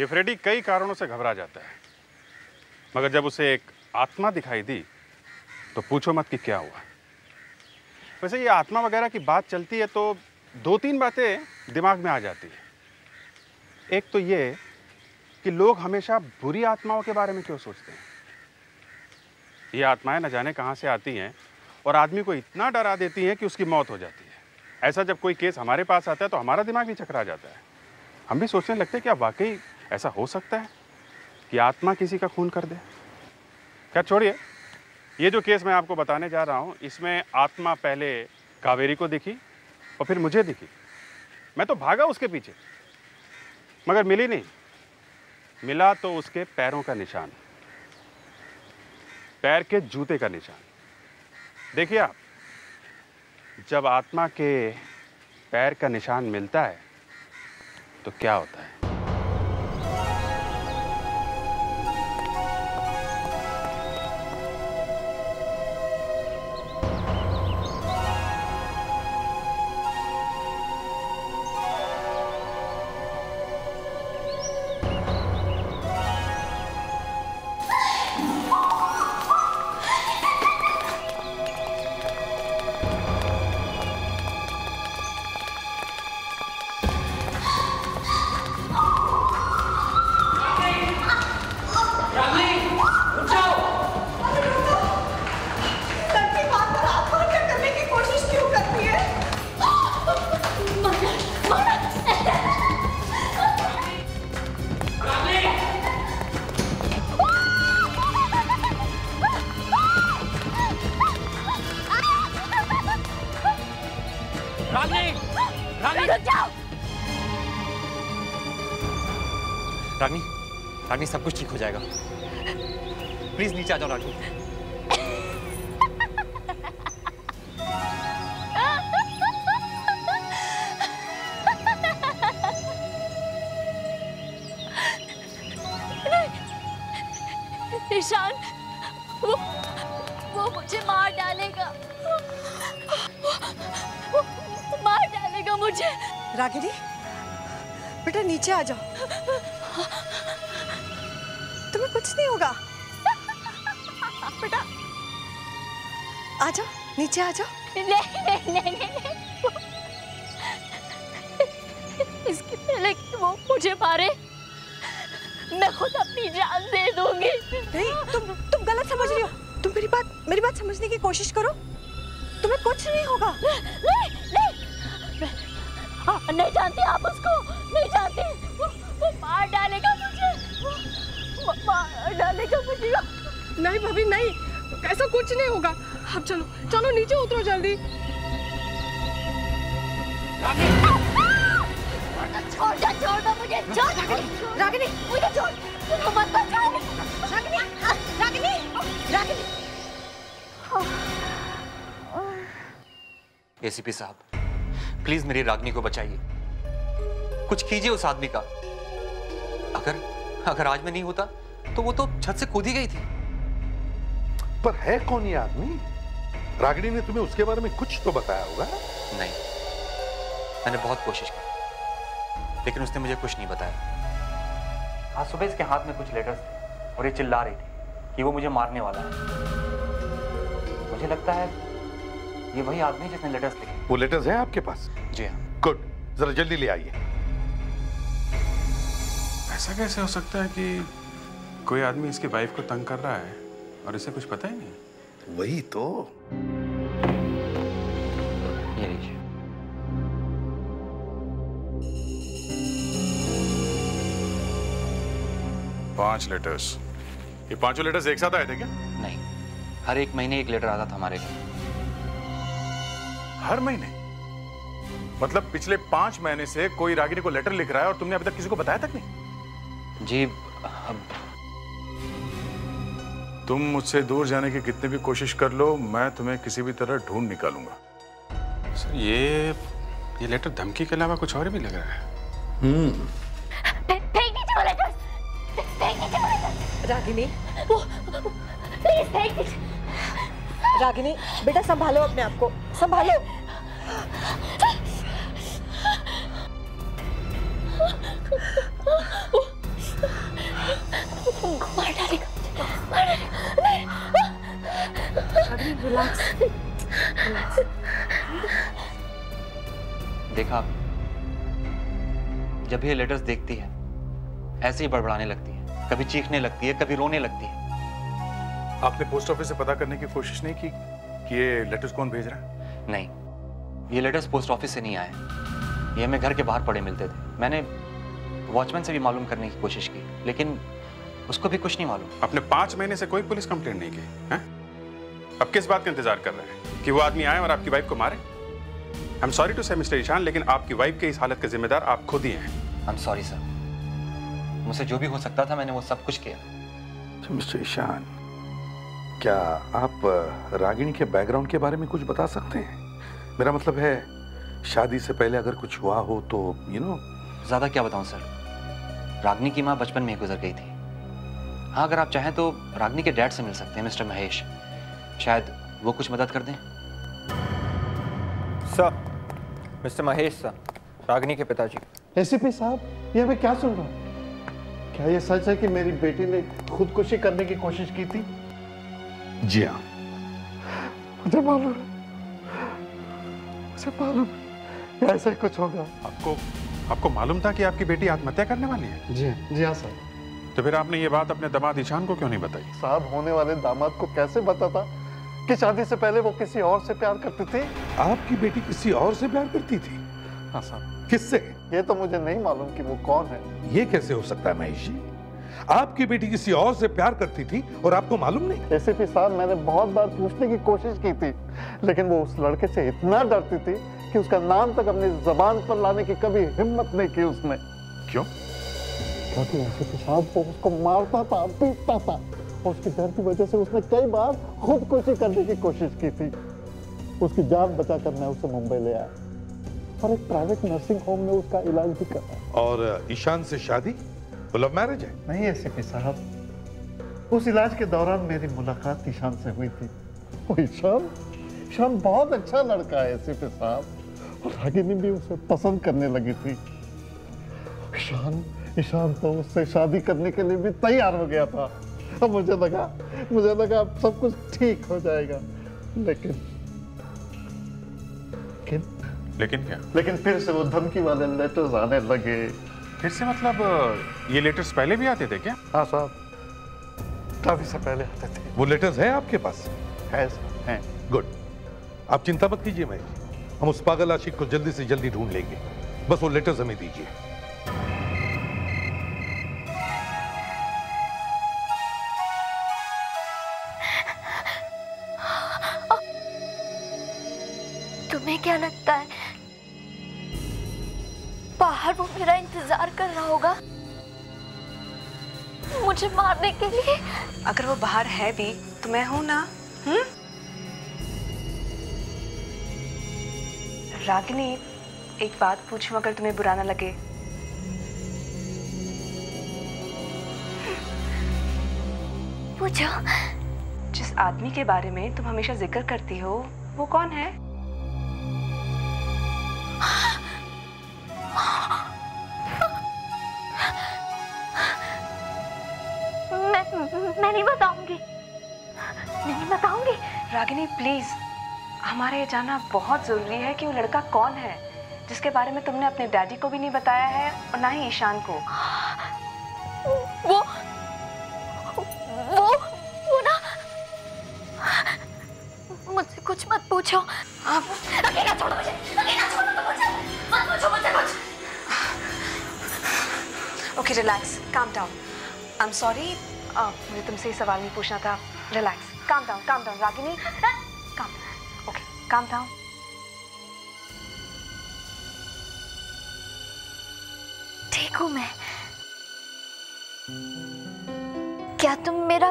ये फ्रेडी कई कारणों से घबरा जाता है। मगर जब उसे एक आत्मा दिखाई दी तो पूछो मत कि क्या हुआ। वैसे ये आत्मा वगैरह की बात चलती है तो दो तीन बातें दिमाग में आ जाती है। एक तो ये कि लोग हमेशा बुरी आत्माओं के बारे में क्यों सोचते हैं? ये आत्माएँ न जाने कहाँ से आती हैं और आदमी को इतना डरा देती हैं कि उसकी मौत हो जाती है। ऐसा जब कोई केस हमारे पास आता है तो हमारा दिमाग भी चकरा जाता है। हम भी सोचने लगते हैं क्या वाकई ऐसा हो सकता है कि आत्मा किसी का खून कर दे। क्या छोड़िए। ये जो केस मैं आपको बताने जा रहा हूँ, इसमें आत्मा पहले कावेरी को दिखी और फिर मुझे दिखी। मैं तो भागा उसके पीछे, मगर मिली नहीं। मिला तो उसके पैरों का निशान, पैर के जूते का निशान। देखिए आप, जब आत्मा के पैर का निशान मिलता है तो क्या होता है? तुम्हें कुछ नहीं होगा बेटा आ जाओ नीचे आ जाओ नहीं नहीं नहीं। इसके पहले कि वो मुझे मारे मैं खुद अपनी जान दे दूँगी नहीं तुम तुम गलत समझ रही हो तुम मेरी बात मेरी बात समझने की कोशिश करो तुम्हें कुछ नहीं होगा नहीं नहीं हाँ, नहीं जानती आप उसको नहीं जानती डालेगा मुझे नहीं भाभी नहीं। ऐसा कुछ नहीं होगा। अब चलो चलो नीचे उतरो जल्दी। छोड़ दो छोड़ दो मुझे छोड़ रागिनी मुझे छोड़। मत बचाओ रागिनी रागिनी रागिनी। एसीपी साहब प्लीज़ मेरी रागनी को बचाइए। कुछ कीजिए उस आदमी का। अगर अगर आज में नहीं होता तो वो तो छत से कूद ही गई थी। पर है कौन ये आदमी? रागिनी ने तुम्हें उसके बारे में कुछ तो बताया होगा। नहीं। मैंने बहुत कोशिश की लेकिन उसने मुझे कुछ नहीं बताया। आज सुबह इसके हाथ में कुछ लेटर्स थे और ये चिल्ला रही थी कि वो मुझे मारने वाला है। मुझे लगता है ये वही आदमी है जिसने लेटर्स लिखे वो लेटर्स हैं आपके पास? जी हाँ। गुड जरा जल्दी ले आइए। ऐसा कैसे हो सकता है कि कोई आदमी इसकी वाइफ को तंग कर रहा है और इसे कुछ पता ही नहीं। वही तो। ये लीजिए पाँच लेटर्स ये पाँचों लेटर्स एक साथ आए थे क्या? नहीं। हर एक महीने एक लेटर आता था हमारे घर हर महीने? मतलब पिछले पाँच महीने से कोई रागिनी को लेटर लिख रहा है और तुमने अभी तक किसी को बताया तक नहीं? जी अब तुम मुझसे दूर जाने की कितनी भी कोशिश कर लो मैं तुम्हें किसी भी तरह ढूंढ निकालूँगा सर ये ये लेटर धमकी के अलावा कुछ और भी लग रहा है वो वो रागिनी रागिनी बेटा संभालो अपने आप को संभालो मार डालेगा रिलैक्स देखा आपने? जब ये लेटर्स देखती है ऐसे ही बड़बड़ाने लगती है कभी चीखने लगती है कभी रोने लगती है। आपने पोस्ट ऑफ़िस से पता करने की कोशिश नहीं की कि ये लेटर्स कौन भेज रहा है? नहीं ये लेटर्स पोस्ट ऑफ़िस से नहीं आए। ये हमें घर के बाहर पड़े मिलते थे। मैंने वॉचमैन से भी मालूम करने की कोशिश की लेकिन उसको भी कुछ नहीं मालूम। आपने पाँच महीने से कोई पुलिस कंप्लेंट नहीं की हैं? अब किस बात का इंतज़ार कर रहे हैं? कि वो आदमी आए और आपकी वाइफ को मारे? I am sorry to say mister Ishan लेकिन आपकी वाइफ के इस हालत के जिम्मेदार आप खुद ही हैं। आई एम सॉरी सर मुझसे जो भी हो सकता था मैंने वो सब कुछ किया। अच्छा, मिस्टर ईशान क्या आप रागिनी के बैकग्राउंड के बारे में कुछ बता सकते हैं? मेरा मतलब है शादी से पहले अगर कुछ हुआ हो तो यू नो ज़्यादा क्या बताऊँ सर रागनी की माँ बचपन में ही गुजर गई थी। हाँ अगर आप चाहें तो रागनी के डैड से मिल सकते हैं मिस्टर महेश। शायद वो कुछ मदद कर दें। Sir mister Mahesh sir Ragini के पिताजी। एसीपी साहब ये मैं क्या सुन रहा हूँ? क्या ये सच है कि मेरी बेटी ने खुदकुशी करने की कोशिश की थी? जी हाँ। मुझे मालूम मुझे मालूम ऐसा ही कुछ होगा। आपको आपको मालूम था कि आपकी बेटी आत्महत्या करने वाली है? जी जी हाँ सर। तो फिर आपने ये बात अपने दामाद ईशान को क्यों नहीं बताई? साहब होने वाले दामाद को कैसे था कि शादी से पहले वो किसी और से प्यार करती थी? आपकी बेटी किसी और से प्यार करती थी? हाँ साहब। किससे? ये तो मुझे नहीं मालूम कि वो कौन है। ये कैसे हो सकता है महेश जी? आपकी बेटी किसी और से प्यार करती थी और आपको मालूम नहीं? एसीपी साहब मैंने बहुत बार पूछने की कोशिश की थी लेकिन वो उस लड़के से इतना डरती थी कि उसका नाम तक अपनी जबान पर लाने की कभी हिम्मत नहीं की उसने। क्यों? क्योंकि एसीपी साहब वो उसको मारता था पीटता था। और उसके डर की वजह से उसने कई बार खुदकुशी करने की कोशिश की थी। उसकी जान बचाकर मैं उसे मुंबई ले आया। और एक प्राइवेट नर्सिंग होम में उसका इलाज भी करा और ईशान से शादी? वो लव मैरिज है? नहीं एसीपी साहब उस इलाज के दौरान मेरी मुलाकात ईशान से हुई थी। वो ईशान? ईशान बहुत अच्छा लड़का है एसीपी साहब। और रागिनी भी उसे पसंद करने लगी थी। ईशान ईशान तो उससे शादी करने के लिए भी तैयार हो गया था। अब मुझे लगा मुझे लगा अब सब कुछ ठीक हो जाएगा। लेकिन लेकिन लेकिन क्या? लेकिन फिर से वो धमकी वाले लेटर्स आने लगे। फिर से मतलब ये लेटर्स पहले भी आते थे क्या? हाँ साहब काफ़ी से पहले आते थे। वो लेटर्स हैं आपके पास? है हैं। गुड आप चिंता मत कीजिए महेश जी हम उस पागल आशिक को जल्दी से जल्दी ढूंढ लेंगे। बस वो लेटर्स हमें दीजिए। मारने के लिए। अगर वो बाहर है भी तो मैं हूँ ना? हम्म? रागिनी एक बात पूछूँ अगर तुम्हें बुरा ना लगे? पूछो। जिस आदमी के बारे में तुम हमेशा ज़िक्र करती हो वो कौन है? रागिनी प्लीज़ हमारे ये जानना बहुत ज़रूरी है कि वो लड़का कौन है जिसके बारे में तुमने अपने डैडी को भी नहीं बताया है और ना ही ईशान को। वो वो वो ना मुझसे कुछ मत पूछो। आप अकेला छोड़ो मुझे अकेला छोड़ो तो मुझे मत पूछो मुझसे कुछ। Okay relax calm down I am sorry मुझे तुमसे ये सवाल नहीं पूछना था। रिलैक्स काम calm down, Ragini. Calm down. Okay, calm down. ठीक हूँ मैं क्या तुम मेरा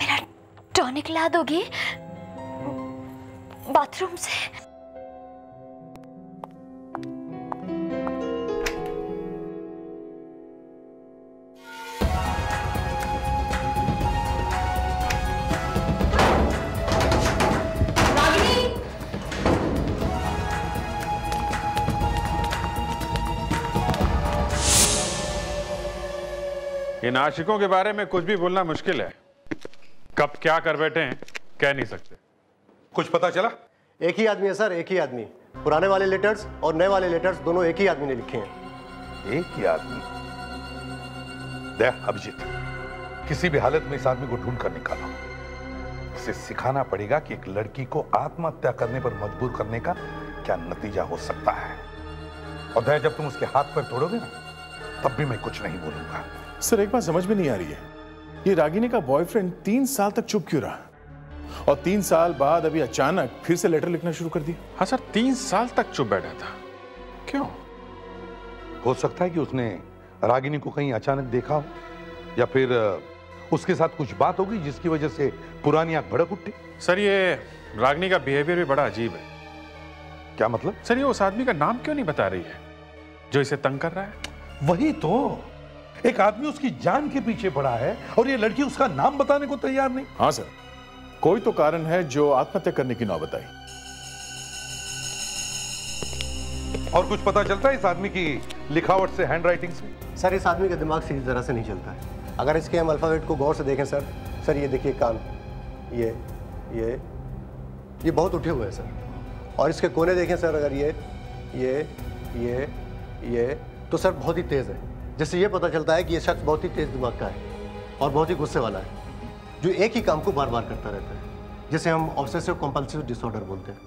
मेरा टॉनिक ला दोगी बाथरूम से इन आशिकों के बारे में कुछ भी बोलना मुश्किल है। कब क्या कर बैठे हैं कह नहीं सकते। कुछ पता चला? एक ही आदमी है सर एक ही आदमी। पुराने वाले लेटर्स और नए वाले लेटर्स दोनों एक ही आदमी ने लिखे हैं। एक ही आदमी? देख अभिजीत किसी भी हालत में इस आदमी को ढूंढ कर निकालो। इसे सिखाना पड़ेगा कि एक लड़की को आत्महत्या करने पर मजबूर करने का क्या नतीजा हो सकता है। और दया जब तुम उसके हाथ पर तोड़ोगे ना तब भी मैं कुछ नहीं बोलूँगा। सर एक बात समझ में नहीं आ रही है। ये रागिनी का बॉयफ्रेंड तीन साल तक चुप क्यों रहा? और तीन साल बाद अभी अचानक फिर से लेटर लिखना शुरू कर दिया हाँ सर तीन साल तक चुप बैठा था। क्यों? हो सकता है कि उसने रागिनी को कहीं अचानक देखा हो या फिर उसके साथ कुछ बात होगी जिसकी वजह से पुरानी आग भड़क उठी सर ये रागिनी का बिहेवियर भी बड़ा अजीब है। क्या मतलब? सर ये उस आदमी का नाम क्यों नहीं बता रही है जो इसे तंग कर रहा है? वही तो। एक आदमी उसकी जान के पीछे पड़ा है और ये लड़की उसका नाम बताने को तैयार नहीं। हाँ सर। कोई तो कारण है जो आत्महत्या करने की नौबत आई। और कुछ पता चलता है इस आदमी की लिखावट से हैंडराइटिंग से? सर इस आदमी का दिमाग सीधी तरह से नहीं चलता है। अगर इसके हम अल्फ़ाबेट को गौर से देखें सर सर ये देखिए कान ये ये ये बहुत उठे हुए हैं सर। और इसके कोने देखें सर अगर ये ये ये ये तो सर बहुत ही तेज़ है। जिससे ये पता चलता है कि ये शख्स बहुत ही तेज़ दिमाग का है और बहुत ही गुस्से वाला है जो एक ही काम को बार बार करता रहता है जिसे हम ऑब्सेसिव कंपल्सिव डिसऑर्डर बोलते हैं।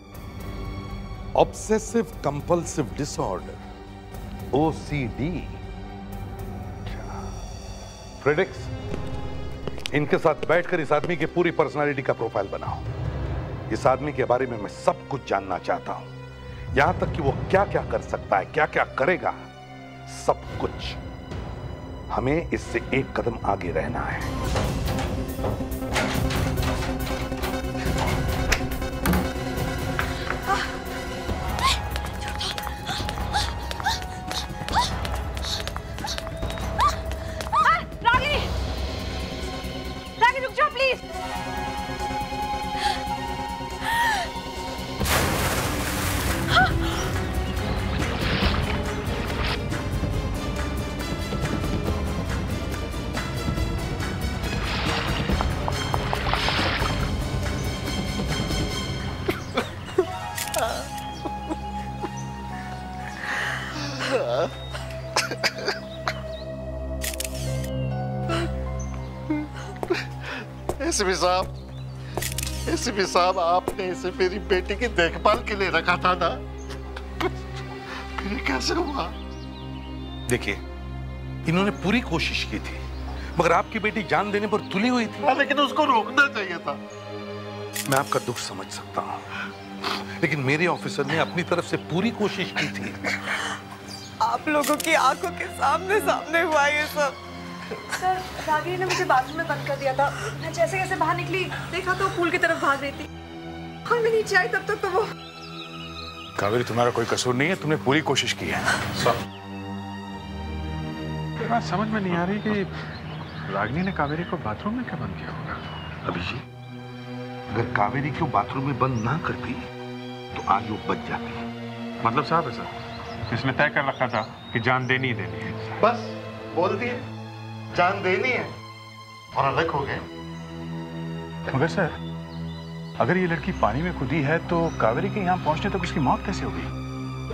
ऑब्सेसिव कंपल्सिव डिसऑर्डर ओसीडी प्रेडिक्स इनके साथ बैठकर इस आदमी की पूरी पर्सनालिटी का प्रोफ़ाइल बनाओ। इस आदमी के बारे में मैं सब कुछ जानना चाहता हूँ। यहाँ तक कि वो क्या क्या कर सकता है क्या क्या करेगा सब कुछ। हमें इससे एक कदम आगे रहना है। एसपी साहब आपने इसे मेरी बेटी की देखभाल के लिए रखा था ना फिर कैसे हुआ? देखिए इन्होंने पूरी कोशिश की थी मगर आपकी बेटी जान देने पर तुली हुई थी। हाँ, लेकिन उसको रोकना चाहिए था। मैं आपका दुख समझ सकता हूँ लेकिन मेरे ऑफिसर ने अपनी तरफ़ से पूरी कोशिश की थी। आप लोगों की आँखों के सामने सामने हुआ ये सब। सर रागिनी ने मुझे बाथरूम में बंद कर दिया था। मैं जैसे कैसे बाहर निकली देखा तो पूल की तरफ़ भाग रही थी। और मैं नीचे आई तब तक तो वो कावेरी तुम्हारा कोई कसूर नहीं है? तुमने पूरी कोशिश की है। बात समझ में नहीं आ रही कि रागनी ने कावेरी को बाथरूम में क्या बंद किया होगा? अभिजीत अगर कावेरी को बाथरूम में बंद ना करती तो आज वो बच जाती। मतलब साहब है सर। इसने तय कर रखा था कि जान देनी ही देनी है। बस बोल दिए। जान देनी है और अलग हो गए। मगर सर अगर ये लड़की पानी में कूदी है तो कावेरी के यहाँ पहुँचने तक तो उसकी मौत कैसे होगी?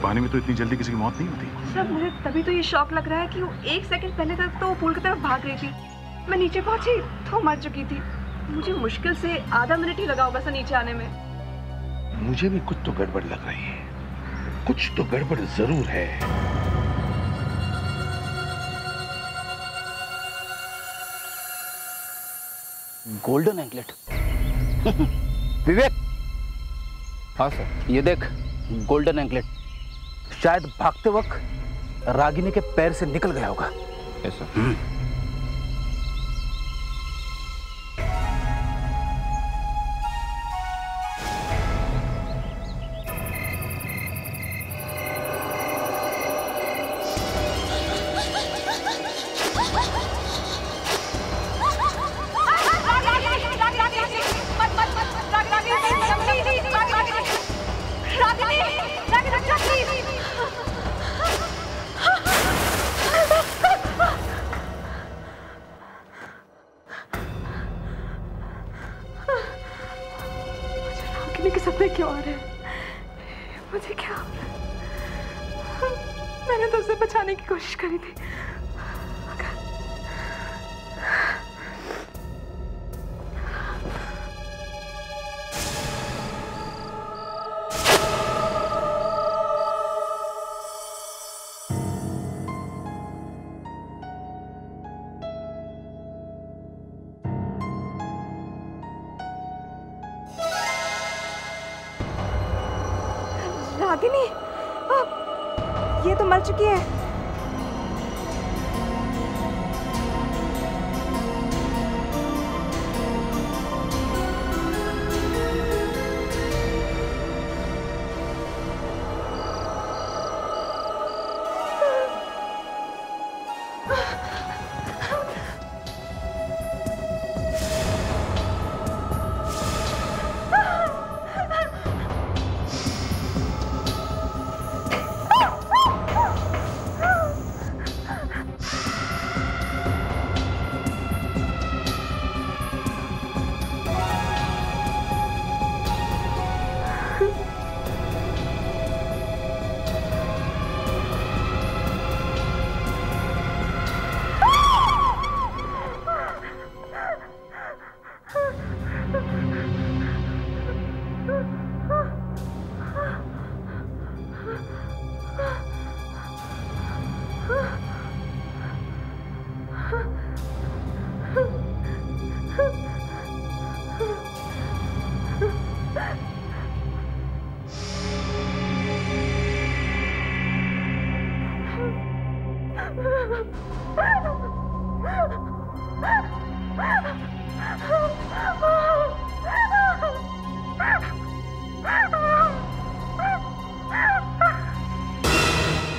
पानी में तो इतनी जल्दी किसी की मौत नहीं होती। सर मुझे तभी तो ये शौक लग रहा है कि वो एक सेकंड पहले तक तो वो पूल की तरफ़ भाग रही थी। मैं नीचे पहुँची तो मर चुकी थी। मुझे मुश्किल से आधा मिनट ही लगा होगा सर नीचे आने में। मुझे भी कुछ तो गड़बड़ लग रही है। कुछ तो गड़बड़ ज़रूर है। Golden anklet Vivek! हाँ सर। ये देख। गोल्डन एंकलेट शायद भागते वक्त रागिनी के पैर से निकल गया होगा। ऐसा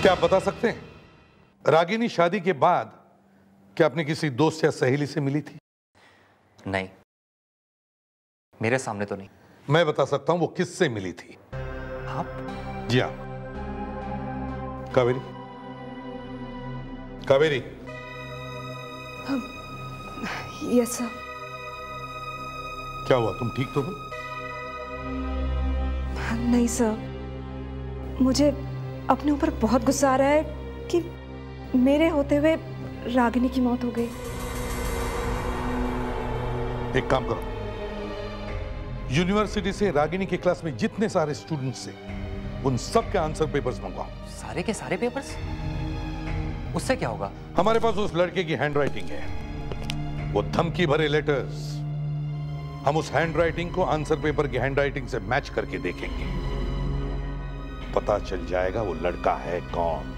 क्या आप बता सकते हैं? रागिनी शादी के बाद क्या आपने किसी दोस्त या सहेली से मिली थी? नहीं। मेरे सामने तो नहीं। मैं बता सकता हूँ वो किससे मिली थी। आप? जी हाँ। कावेरी। कावेरी। यस सर क्या हुआ? तुम ठीक तो हो? नहीं सर मुझे अपने ऊपर बहुत गुस्सा आ रहा है कि मेरे होते हुए रागिनी की मौत हो गई। एक काम करो। यूनिवर्सिटी से रागिनी के क्लास में जितने सारे स्टूडेंट्स थे उन सब के आंसर पेपर्स मंगवाओ। सारे के सारे पेपर्स उससे क्या होगा? हमारे पास उस लड़के की हैंडराइटिंग है। वो धमकी भरे लेटर्स हम उस हैंडराइटिंग को आंसर पेपर की हैंडराइटिंग से मैच करके देखेंगे। पता चल जाएगा वो लड़का है कौन।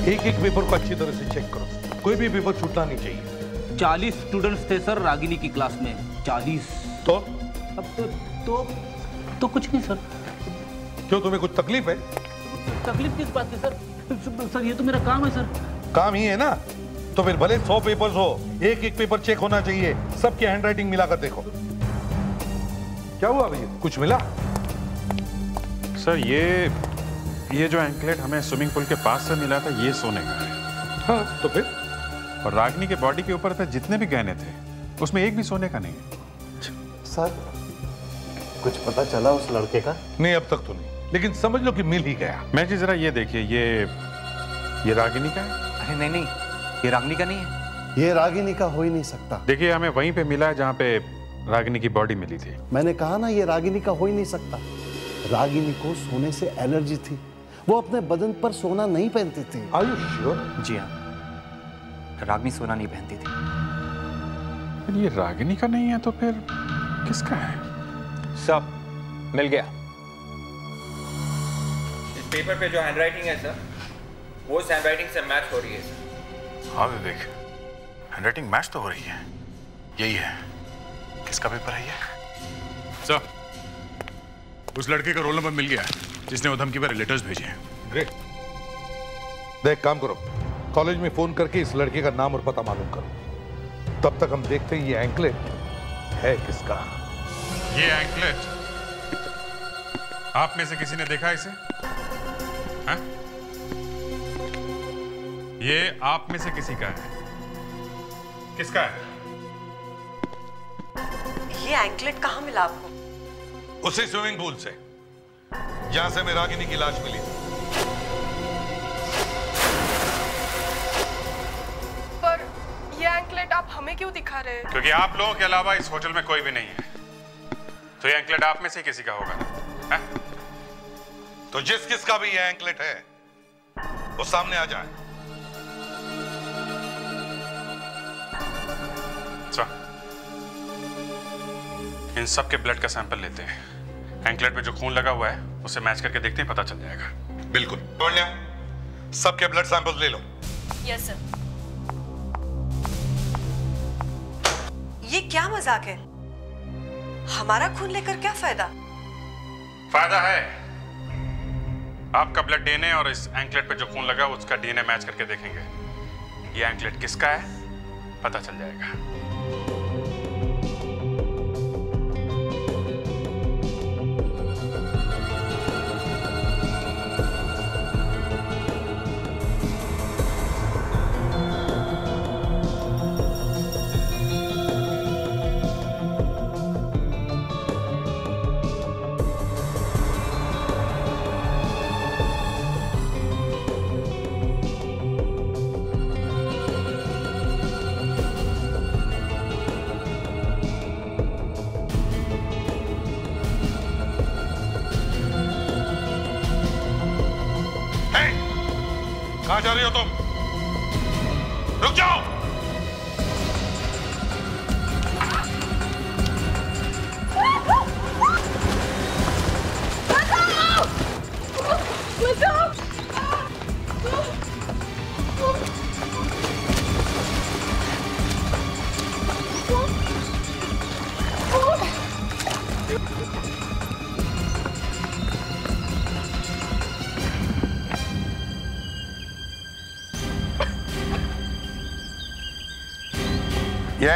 एक एक पेपर को अच्छी तरह से चेक करो। कोई भी पेपर छूटना नहीं चाहिए। चालीस स्टूडेंट्स थे सर रागिनी की क्लास में। चालीस। तो? अब तो तो तो कुछ नहीं सर। क्यों तुम्हें कुछ तकलीफ़ है? तकलीफ़ किस बात की सर? सर ये तो मेरा काम है सर। काम ही है ना? तो फिर भले सौ पेपर्स हो एक एक पेपर चेक होना चाहिए। सबकी हैंडराइटिंग मिलाकर देखो। क्या हुआ भैया? कुछ मिला? सर ये ये जो एंकलेट हमें स्विमिंग पूल के पास से मिला था ये सोने का है। हाँ तो फिर? और रागनी के बॉडी के ऊपर थे जितने भी गहने थे उसमें एक भी सोने का नहीं है। सर कुछ पता चला उस लड़के का? नहीं अब तक तो नहीं। लेकिन समझ लो कि मिल ही गया। मैं जी जरा ये देखिए ये ये रागिनी का है? अरे नहीं नहीं ये रागनी का नहीं है। ये रागिनी का हो ही नहीं सकता। देखिए हमें वहीं पे मिला है जहाँ पे रागिनी की बॉडी मिली थी। मैंने कहा ना ये रागिनी का हो ही नहीं सकता। रागिनी को सोने से एलर्जी थी। वो अपने बदन पर सोना नहीं पहनती थी। आर यू जी हाँ। रागनी सोना नहीं पहनती थी। ये रागिनी का नहीं है तो फिर किसका है? सब मिल गया। इस पेपर पे जो हैंडराइटिंग है सर वो उस हैंडराइटिंग से मैच हो रही है सर हाँ विवेक। हैंडराइटिंग मैच तो हो रही है। यही है। किसका पेपर है ये? सर उस लड़के का रोल नंबर मिल गया है जिसने वो धमकी भरे लेटर्स भेजे हैं। ग्रेट देख काम करो। कॉलेज में फ़ोन करके इस लड़के का नाम और पता मालूम करो। तब तक हम देखते हैं ये एंकलेट है किसका। ये एंकलेट आप में से किसी ने देखा इसे? हाँ? ये आप में से किसी का है। किसका है? ये एंकलेट कहाँ मिला आपको? उसी स्विमिंग पूल से। जहाँ से मैं रागिनी की लाश मिली। थी पर ये एंकलेट आप हमें क्यों दिखा रहे हैं? क्योंकि आप लोगों के अलावा इस होटल में कोई भी नहीं है। तो ये एंकलेट आप में से किसी का होगा? तो जिस किसका भी ये एंकलेट है, वो सामने आ जाए। अच्छा। इन सब के ब्लड का सैंपल लेते हैं। एंकलेट में जो खून लगा हुआ है, उसे मैच करके देखते हैं, पता चल जाएगा। बिल्कुल। सबके ब्लड सैंपल ले लो। यस सर ये क्या मज़ाक है? हमारा खून लेकर क्या फ़ायदा? फ़ायदा है। आपका ब्लड डीएनए और इस एंकलेट पे जो खून लगा, उसका डीएनए मैच करके देखेंगे। ये एंकलेट किसका है? पता चल जाएगा।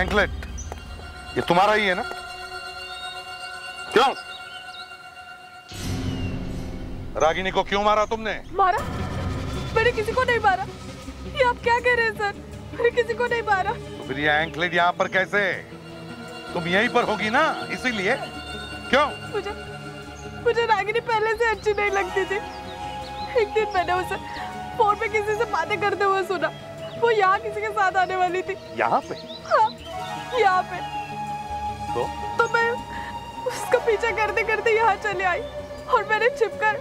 एंकलेट ये तुम्हारा ही है ना? क्यों? रागिनी को क्यों मारा तुमने? मारा? मैंने किसी को नहीं मारा। ये आप क्या कह रहे हैं सर? मैंने किसी को नहीं मारा। तो फिर ये एंकलेट यहाँ पर कैसे? तुम यहीं पर होगी ना इसीलिए। क्यों? मुझे मुझे रागिनी पहले से अच्छी नहीं लगती थी। एक दिन मैंने उसे फ़ोन पे किसी से बातें करते हुए सुना। वो यहाँ किसी के साथ आने वाली थी। यहाँ पे? यहाँ पे। तो? तो मैं उसका पीछा करते करते यहाँ चले आई और मैंने छिपकर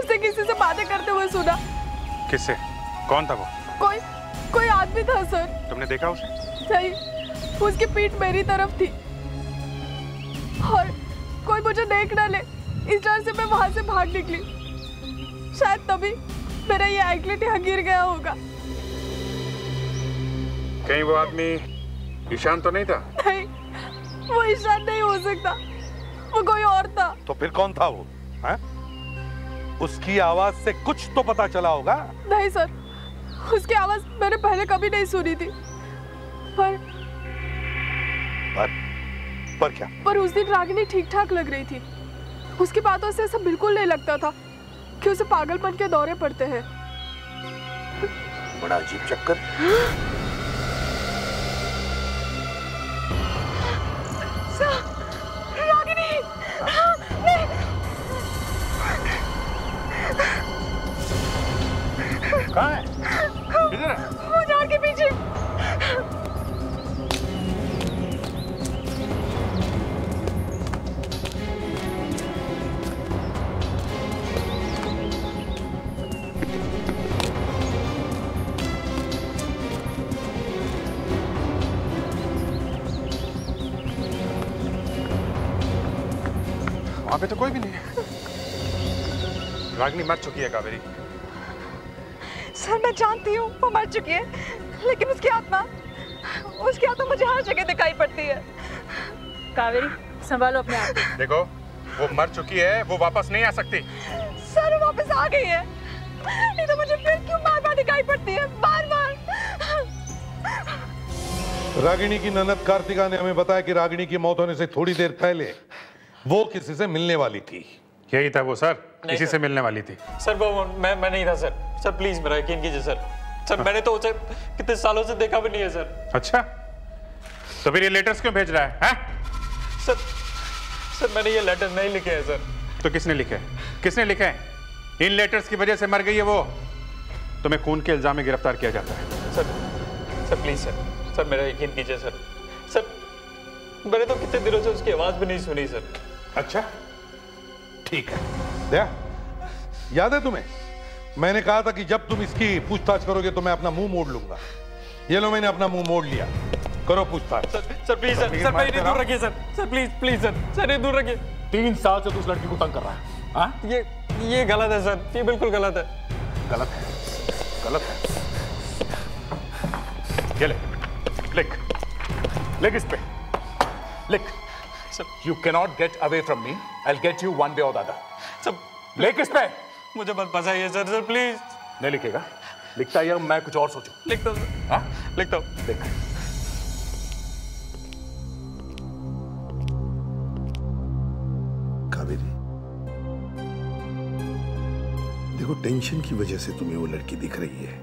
उसे किसी से बातें करते हुए सुना। किससे? कौन था वो? कोई कोई आदमी था सर। तुमने देखा उसे? सही उसकी पीठ मेरी तरफ़ थी। और कोई मुझे देख ना ले इस डर से मैं वहाँ से भाग निकली। शायद तभी मेरा ये एंकलेट यहाँ गिर गया होगा। कहीं वो आदमी ईशान तो नहीं था? नहीं वो ईशान नहीं हो सकता। वो कोई और था। तो फिर कौन था वो? है? उसकी आवाज़ से कुछ तो पता चला होगा। नहीं सर उसकी आवाज़ मैंने पहले कभी नहीं सुनी थी। पर पर पर क्या? पर उस दिन रागिनी ठीक ठाक लग रही थी। उसकी बातों से ऐसा बिल्कुल नहीं लगता था कि उसे पागलपन के दौरे पड़ते हैं। बड़ा अजीब चक्कर। रागिनी रागनी मर चुकी है कावेरी। सर मैं जानती हूँ वो मर चुकी है लेकिन उसकी आत्मा उसकी आत्मा मुझे हर जगह दिखाई पड़ती है। कावेरी संभालो अपने आप। देखो वो मर चुकी है वो वापस नहीं आ सकती। सर वापस आ गई है। नहीं तो मुझे फिर क्यों बार बार दिखाई पड़ती है? बार बार रागिनी की ननद कार्तिका ने हमें बताया कि रागिणी की मौत होने से थोड़ी देर पहले वो किसी से मिलने वाली थी। यही था वो सर। इसी। से मिलने वाली थी। सर वो मैं मैं नहीं था सर। सर प्लीज़ मेरा यकीन कीजिए सर। सर मैंने तो उसे कितने सालों से देखा भी नहीं है सर। अच्छा। तो फिर ये लेटर्स क्यों भेज रहा है, हैं? सर सर मैंने ये लेटर नहीं लिखे हैं सर। तो किसने लिखे? किसने लिखे? हैं? इन लेटर्स की वजह से मर गई है वो। तुम्हें खून के इल्ज़ाम में गिरफ़्तार किया जाता है। Sir sir please sir. Sir मेरा यकीन कीजिए सर। सर मैंने तो कितने दिनों से उसकी आवाज़ भी नहीं सुनी सर। अच्छा। ठीक है। दया याद है तुम्हें? मैंने कहा था कि जब तुम इसकी पूछताछ करोगे तो मैं अपना मुँह मोड़ लूँगा। ये लो मैंने अपना मुँह मोड़ लिया। करो पूछताछ। Sir sir please sir sir मेरी दूर रखिए sir. Sir please please sir. Sir ये दूर रखिए। तीन साल से तू उस लड़की को तंग कर रहा है हाँ? ये ये गलत है सर। ये बिल्कुल गलत है। गलत है। गलत है। ये ले लिख। लिख इस पे। लिख। You cannot get get from me. I'll get you one way or the other. सब। लिख इस पे। मुझे मत फंसाइए सर सर प्लीज़ नहीं लिखेगा। लिखता ही है, मैं कुछ और सोचूं। लिखता हूँ हाँ? लिखता हूँ। देख। कावेरी देखो टेंशन की वजह से तुम्हें वो लड़की दिख रही है।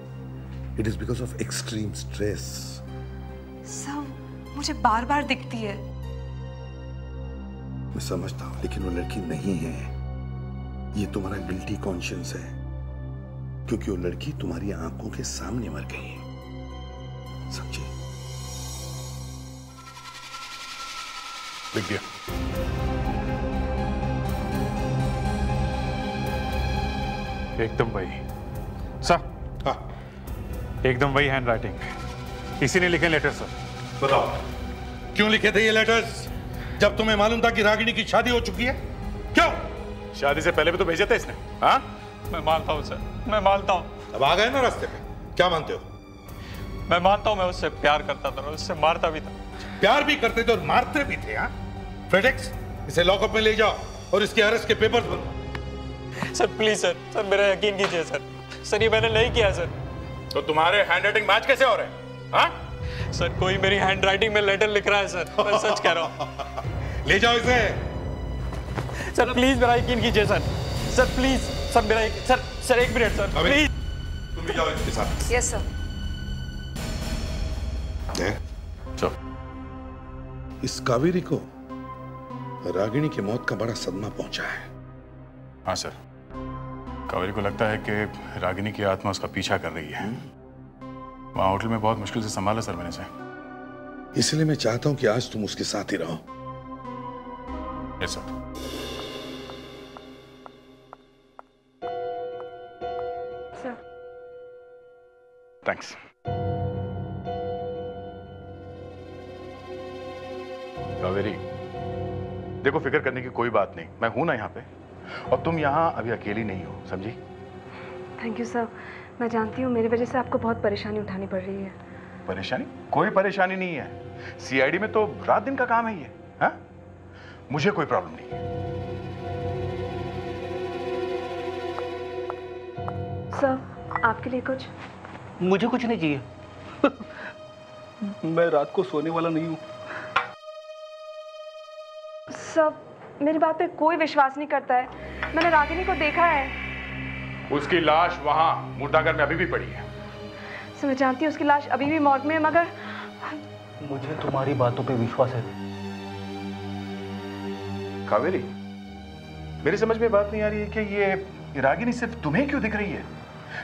It is because of extreme stress सब मुझे बार बार दिखती है। मैं समझता हूँ लेकिन वो लड़की नहीं है। ये तुम्हारा गिल्टी कॉन्शियंस है क्योंकि वो लड़की तुम्हारी आँखों के सामने मर गई है। समझे? लिख दिया एकदम वही। सर। हाँ। एकदम वही हैंड राइटिंग इसी ने लिखे लेटर सर। बताओ। क्यों लिखे थे ये लेटर्स जब तुम्हें मालूम था कि रागिनी की शादी हो चुकी है क्यों? शादी से पहले भी तो भेजे थे इसने हाँ? मैं मानता हूँ सर। मैं मानता हूँ। अब आ गए ना रास्ते पे। क्या मानते हो? मैं मानता हूँ मैं उससे प्यार करता था उससे मारता भी था। प्यार भी करते थे और मारते भी थे हाँ? फेडेक्स इसे लॉकअप में ले जाओ और इसके अरेस्ट के पेपर्स बनवाओ सर प्लीज़ सर। सर मेरा यकीन कीजिए सर। सर ये मैंने नहीं किया सर। तो तुम्हारे हैंड राइटिंग मैच कैसे हो रहे हैं हाँ? सर कोई मेरी हैंड राइटिंग में लेटर लिख रहा है सर। मैं सच कह रहा हूँ। ले जाओ इसे। सर प्लीज़ मेरा यकीन कीजिए सर। सर प्लीज़ सर मेरा सर सर एक मिनट सर। प्लीज़ तुम भी जाओ इसके साथ। यस सर दे, चलो। इस कावेरी को रागिणी की मौत का बड़ा सदमा पहुँचा है। हाँ सर। कावेरी को लगता है कि रागिनी की आत्मा उसका पीछा कर रही है। वहाँ होटल में बहुत मुश्किल से संभाला सर मैंने से इसलिए मैं चाहता हूँ कि आज तुम उसके साथ ही रहो। सर थैंक्स कावेरी देखो फ़िक्र करने की कोई बात नहीं। मैं हूँ ना यहाँ पे और तुम यहाँ अभी अकेली नहीं हो समझी? थैंक यू सर मैं जानती हूँ मेरी वजह से आपको बहुत परेशानी उठानी पड़ रही है। परेशानी? कोई परेशानी नहीं है। सीआईडी में तो रात दिन का काम है ये हाँ? मुझे कोई प्रॉब्लम नहीं है। सर आपके लिए कुछ? मुझे कुछ नहीं चाहिए। मैं रात को सोने वाला नहीं हूँ। सब मेरी बात पे कोई विश्वास नहीं करता है। मैंने रागिनी को देखा है। उसकी लाश वहाँ मुर्दागर में अभी भी पड़ी है। सर मैं जानती हूँ उसकी लाश अभी भी मौत में है मगर मुझे तुम्हारी बातों पे विश्वास है। कावेरी मेरी समझ में बात नहीं आ रही है कि ये रागिनी सिर्फ़ तुम्हें क्यों दिख रही है?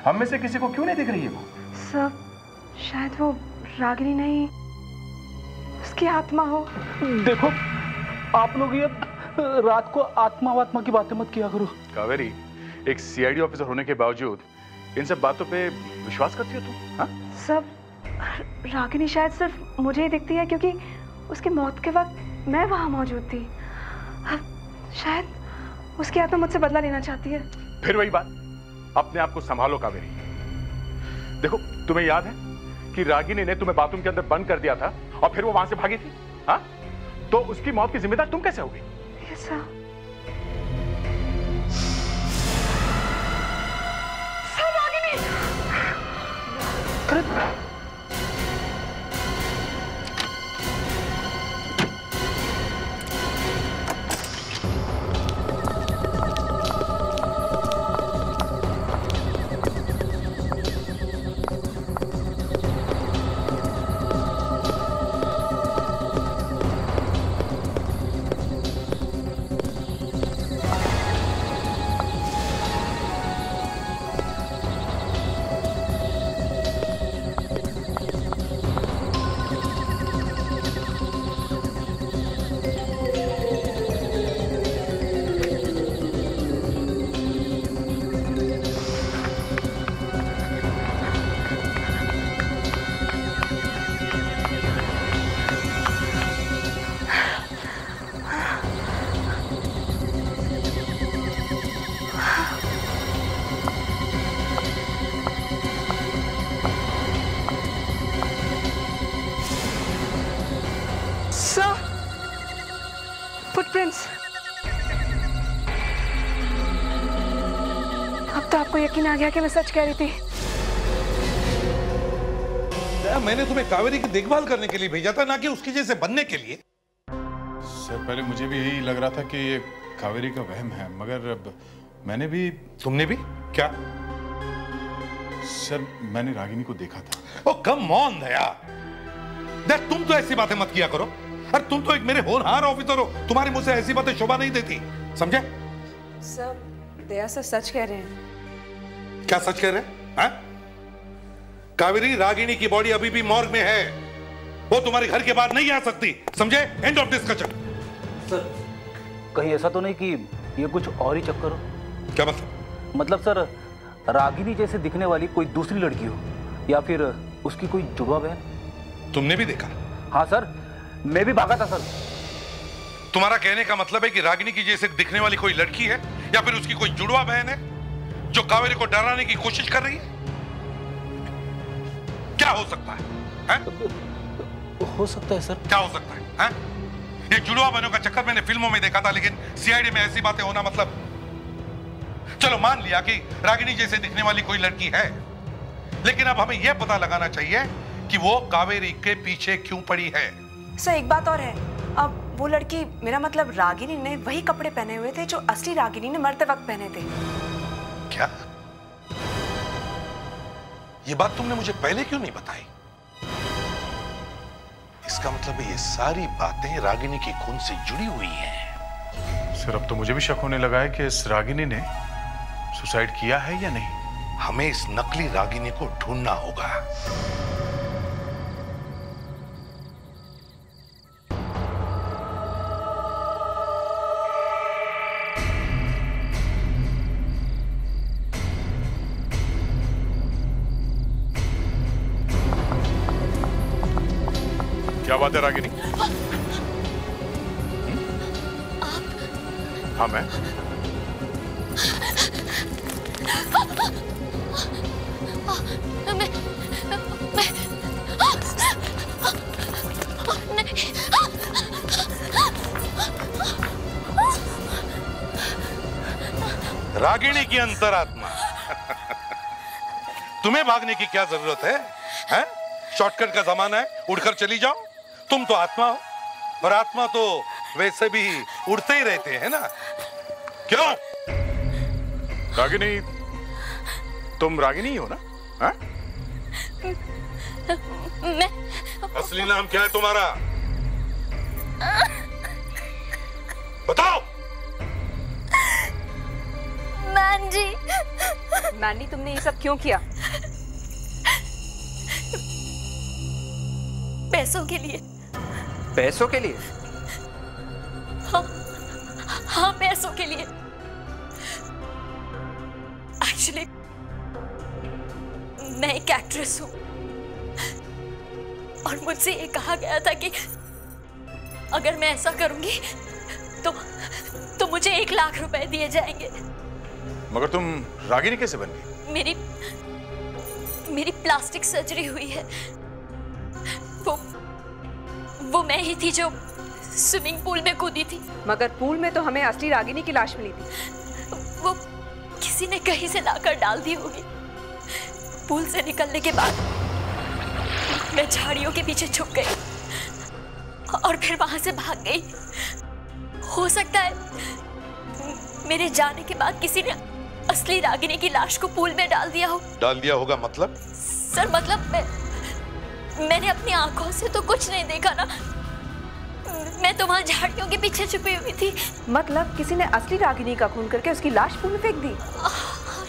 हम में से किसी को क्यों नहीं दिख रही है वो? सब शायद वो रागिनी नहीं उसकी आत्मा हो। देखो आप लोग ये रात को आत्मा वात्मा की बातें मत किया करो। कावेरी एक सीआईडी ऑफिसर होने के बावजूद इन सब बातों पे विश्वास करती हो तुम हाँ? सब रागिनी शायद सिर्फ़ मुझे ही दिखती है क्योंकि उसकी मौत के वक्त मैं वहाँ मौजूद थी। अब शायद उसकी आत्मा मुझसे बदला लेना चाहती है। फिर वही बात अपने आप को संभालो कावेरी। देखो तुम्हें याद है कि रागिनी ने तुम्हें बाथरूम के अंदर बंद कर दिया था और फिर वो वहाँ से भागी थी हाँ? तो उसकी मौत की जिम्मेदार तुम कैसे होगी? ऐसा Good. आ गया कि मैं सच कह रही थी? मैंने तुम्हें कावेरी की देखभाल करने के लिए भेजा था ना कि उसकी जैसे बनने के लिए। सर पहले मुझे भी यही लग रहा था कि ये कावेरी का वहम है मगर अब मैंने भी तुमने भी? क्या? सर मैंने रागिनी को देखा था। ओ कम ऑन दया। दया तुम तो ऐसी बातें मत किया करो। अरे तुम तो एक मेरे होनहार ऑफिसर हो। तुम्हारे मुझसे ऐसी बातें शोभा नहीं देती। समझे? सर दया सर सच कह रहे हैं। क्या सच कह रहे हैं? हैं? कावेरी रागिनी की बॉडी अभी भी मॉर्ग में है। वो तुम्हारे घर के बाहर नहीं आ सकती समझे? एंड ऑफ़ डिस्कशन सर कहीं ऐसा तो नहीं कि ये कुछ और ही चक्कर हो? क्या मतलब? मतलब सर रागिनी जैसे दिखने वाली कोई दूसरी लड़की हो या फिर उसकी कोई जुड़वा बहन? तुमने भी देखा? हाँ सर मैं भी भागा था सर। तुम्हारा कहने का मतलब है कि रागिनी की जैसे दिखने वाली कोई लड़की है या फिर उसकी कोई जुड़वा बहन है? जो कावेरी को डराने की कोशिश कर रही है? क्या हो सकता है, है? हो सकता है सर। क्या हो सकता है, है? ये जुड़वा बहनों का चक्कर मैंने फ़िल्मों में देखा था लेकिन सीआईडी में ऐसी बातें होना मतलब चलो मान लिया कि रागिनी जैसे दिखने वाली कोई लड़की है लेकिन अब हमें यह पता लगाना चाहिए कि वो कावेरी के पीछे क्यों पड़ी है। सर एक बात और है। अब वो लड़की मेरा मतलब रागिनी ने वही कपड़े पहने हुए थे जो असली रागिनी ने मरते वक्त पहने थे। क्या? ये बात तुमने मुझे पहले क्यों नहीं बताई? इसका मतलब ये सारी बातें रागिनी की खून से जुड़ी हुई हैं। सर अब तो मुझे भी शक होने लगा है कि इस रागिनी ने सुसाइड किया है या नहीं। हमें इस नकली रागिनी को ढूंढना होगा। बात है रागिनी हाँ मैं। रागिणी की अंतरात्मा। तुम्हें भागने की क्या ज़रूरत है हैं? शॉर्टकट का जमाना है उड़कर चली जाओ। तुम तो आत्मा हो और आत्मा तो वैसे भी उड़ते ही रहते हैं ना? क्यों? रागिनी तुम रागिनी हो ना? हाँ? मैं असली नाम क्या है तुम्हारा? बताओ! मैन जी। मैंडी तुमने ये सब क्यों किया? पैसों के लिए। पैसों के लिए? हाँ हाँ पैसों के लिए। एक्चुअली मैं एक एक्ट्रेस हूँ। और मुझसे ये कहा गया था कि अगर मैं ऐसा करूँगी तो तो मुझे एक लाख रुपए दिए जाएँगे। मगर तुम रागिनी कैसे बन गई? मेरी मेरी प्लास्टिक सर्जरी हुई है। वो मैं ही थी जो स्विमिंग पूल में कूदी थी। मगर पूल में तो हमें असली रागिनी की लाश मिली थी। वो किसी ने कहीं से लाकर डाल दी होगी। पूल से निकलने के बाद मैं झाड़ियों के पीछे छुप गई और फिर वहाँ से भाग गई। हो सकता है मेरे जाने के बाद किसी ने असली रागिनी की लाश को पूल में डाल दिया हो। डाल दिया होगा मतलब? सर मतलब मैं मैंने अपनी आँखों से तो कुछ नहीं देखा ना। मैं तो वहाँ झाड़ियों के पीछे छुपी हुई थी। मतलब किसी ने असली रागिनी का खून करके उसकी लाश पूल में फेंक दी?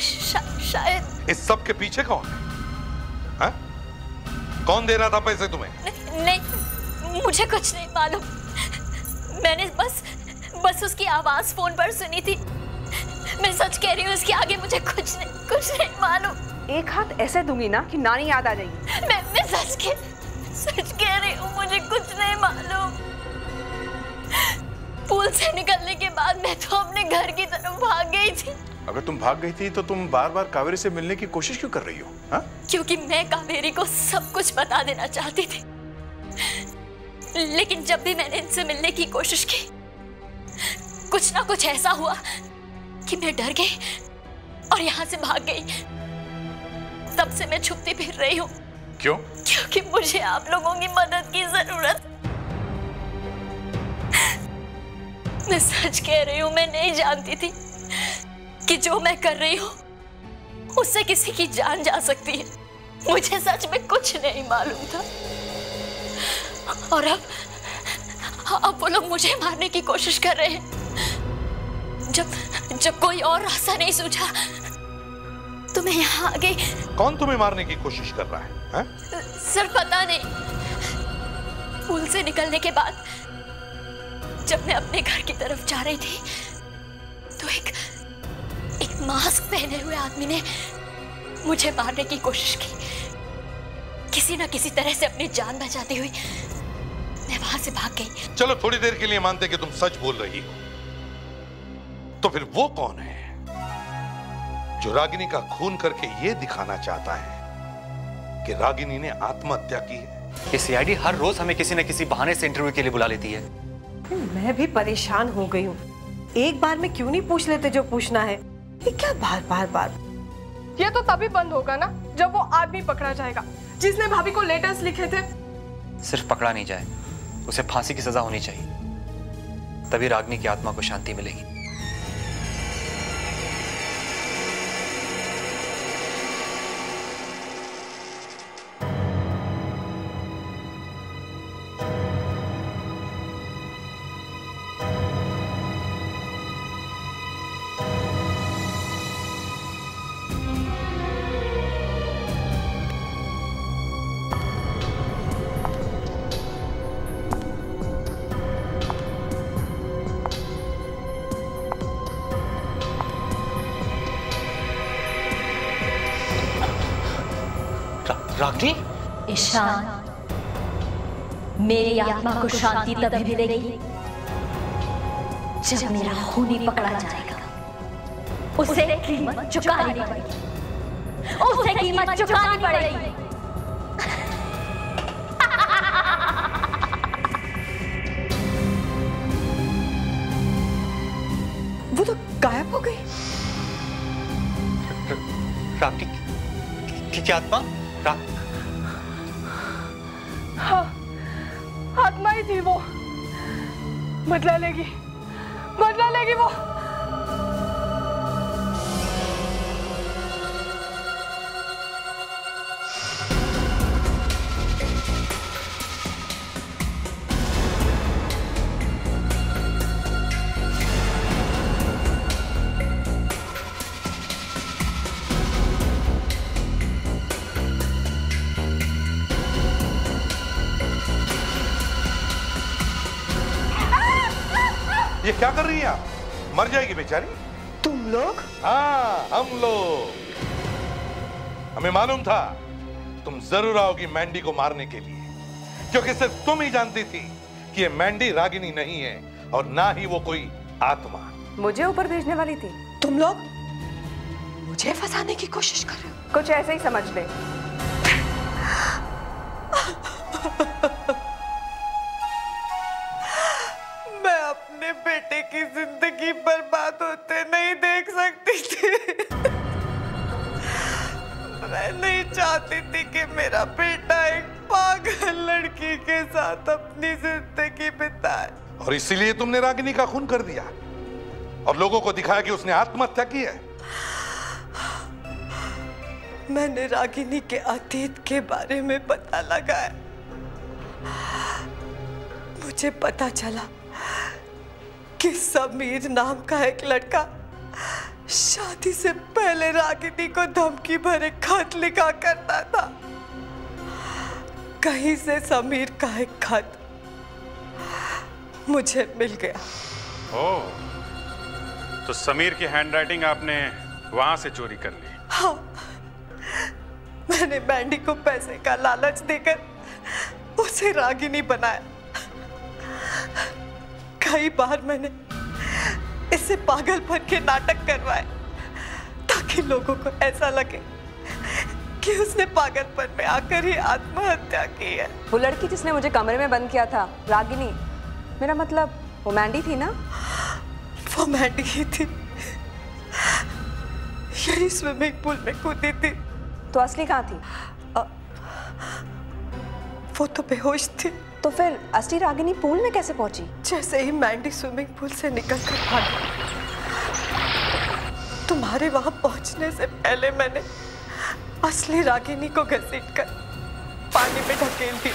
शा, शायद। इस सब के पीछे कौन है? हाँ? कौन दे रहा था पैसे तुम्हें? नहीं, नहीं मुझे कुछ नहीं मालूम। मैंने बस बस उसकी आवाज़ फ़ोन पर सुनी थी। मैं सच कह रही हूँ उसके आगे मुझे कुछ नहीं कुछ नहीं मालूम। एक हाथ ऐसे दूँगी ना कि नानी याद आ जाएगी। मैं मैं सच कह सच कह रही हूँ मुझे कुछ नहीं मालूम। पूल से निकलने के बाद मैं तो अपने घर की तरफ़ भाग गई थी। अगर तुम भाग गई थी तो तुम बार बार कावेरी से मिलने की कोशिश क्यों कर रही हो हाँ? क्योंकि मैं कावेरी को सब कुछ बता देना चाहती थी। लेकिन जब भी मैंने इनसे मिलने की कोशिश की कुछ ना कुछ ऐसा हुआ कि मैं डर गई और यहाँ से भाग गई। तब से मैं छुपती फिर रही हूँ। क्यों? क्योंकि मुझे आप लोगों की मदद की ज़रूरत। मैं सच कह रही हूँ मैं नहीं जानती थी कि जो मैं कर रही हूँ उससे किसी की जान जा सकती है। मुझे सच में कुछ नहीं मालूम था। और अब अब वो लोग मुझे मारने की कोशिश कर रहे हैं। जब जब कोई और रास्ता नहीं सूझा तो मैं यहाँ आ गई कौन तुम्हें मारने की कोशिश कर रहा है, है? सर पता नहीं। पुल से निकलने के बाद जब मैं अपने घर की तरफ़ जा रही थी तो एक एक मास्क पहने हुए आदमी ने मुझे मारने की कोशिश की। किसी ना किसी तरह से अपनी जान बचाती हुई मैं वहाँ से भाग गई। चलो थोड़ी देर के लिए मानते कि तुम सच बोल रही हो। तो फिर वो कौन है? जो रागिनी का खून करके ये दिखाना चाहता है कि रागिनी ने आत्महत्या की है। ये सीआईडी हर रोज हमें किसी न किसी बहाने से इंटरव्यू के लिए बुला लेती है। मैं भी परेशान हो गई हूँ। एक बार में क्यों नहीं पूछ लेते जो पूछना है? ये क्या बार बार बार? ये तो तभी बंद होगा ना जब वो आदमी पकड़ा जाएगा। जिसने भाभी को लेटर्स लिखे थे। सिर्फ़ पकड़ा नहीं जाए उसे फांसी की सजा होनी चाहिए। तभी रागनी की आत्मा को शांति मिलेगी। मेरी आत्मा को शांति तभी मिलेगी जब मेरा खूनी पकड़ा जाएगा। उसे कीमत चुकानी पड़ेगी। उसे कीमत चुकानी पड़ेगी। बेचारी तुम लोग? हाँ हम लोग। हमें मालूम था तुम ज़रूर आओगी मैंडी को मारने के लिए। क्योंकि सिर्फ़ तुम ही जानती थी कि ये मैंडी रागिनी नहीं है और ना ही वो कोई आत्मा। मुझे ऊपर भेजने वाली थी। तुम लोग? मुझे फंसाने की कोशिश कर रहे हो। कुछ ऐसे ही समझ ले। मैं अपने बेटे की ज़िंदगी बर्बाद होते नहीं देख सकती थी। मैं नहीं चाहती थी कि मेरा बेटा एक पागल लड़की के साथ अपनी ज़िंदगी बिताए। और इसीलिए तुमने रागिनी का खून कर दिया। और लोगों को दिखाया कि उसने आत्महत्या की है। मैंने रागिनी के अतीत के बारे में पता लगाया। मुझे पता चला कि समीर नाम का एक लड़का शादी से पहले रागिनी को धमकी भरे खत लिखा करता था। कहीं से समीर का एक खत मुझे मिल गया। ओह तो समीर की हैंडराइटिंग आपने वहाँ से चोरी कर ली? हाँ मैंने बैंडी को पैसे का लालच देकर उसे रागिनी बनाया। कई बार मैंने इससे पागलपन के नाटक करवाए ताकि लोगों को ऐसा लगे कि उसने पागलपन में आकर ही आत्महत्या की है। वो लड़की जिसने मुझे कमरे में बंद किया था रागिनी मेरा मतलब वो मैंडी थी ना? वो मैंडी ही थी। यही स्विमिंग पूल में कूदी थी। तो असली कहाँ थी? आ, वो तो बेहोश थी। तो फिर असली रागिनी पूल में कैसे पहुँची? जैसे ही मैंडी स्विमिंग पूल से निकल कर भागी तुम्हारे वहाँ पहुँचने से पहले मैंने असली रागिनी को घसीट कर पानी में ढकेल दी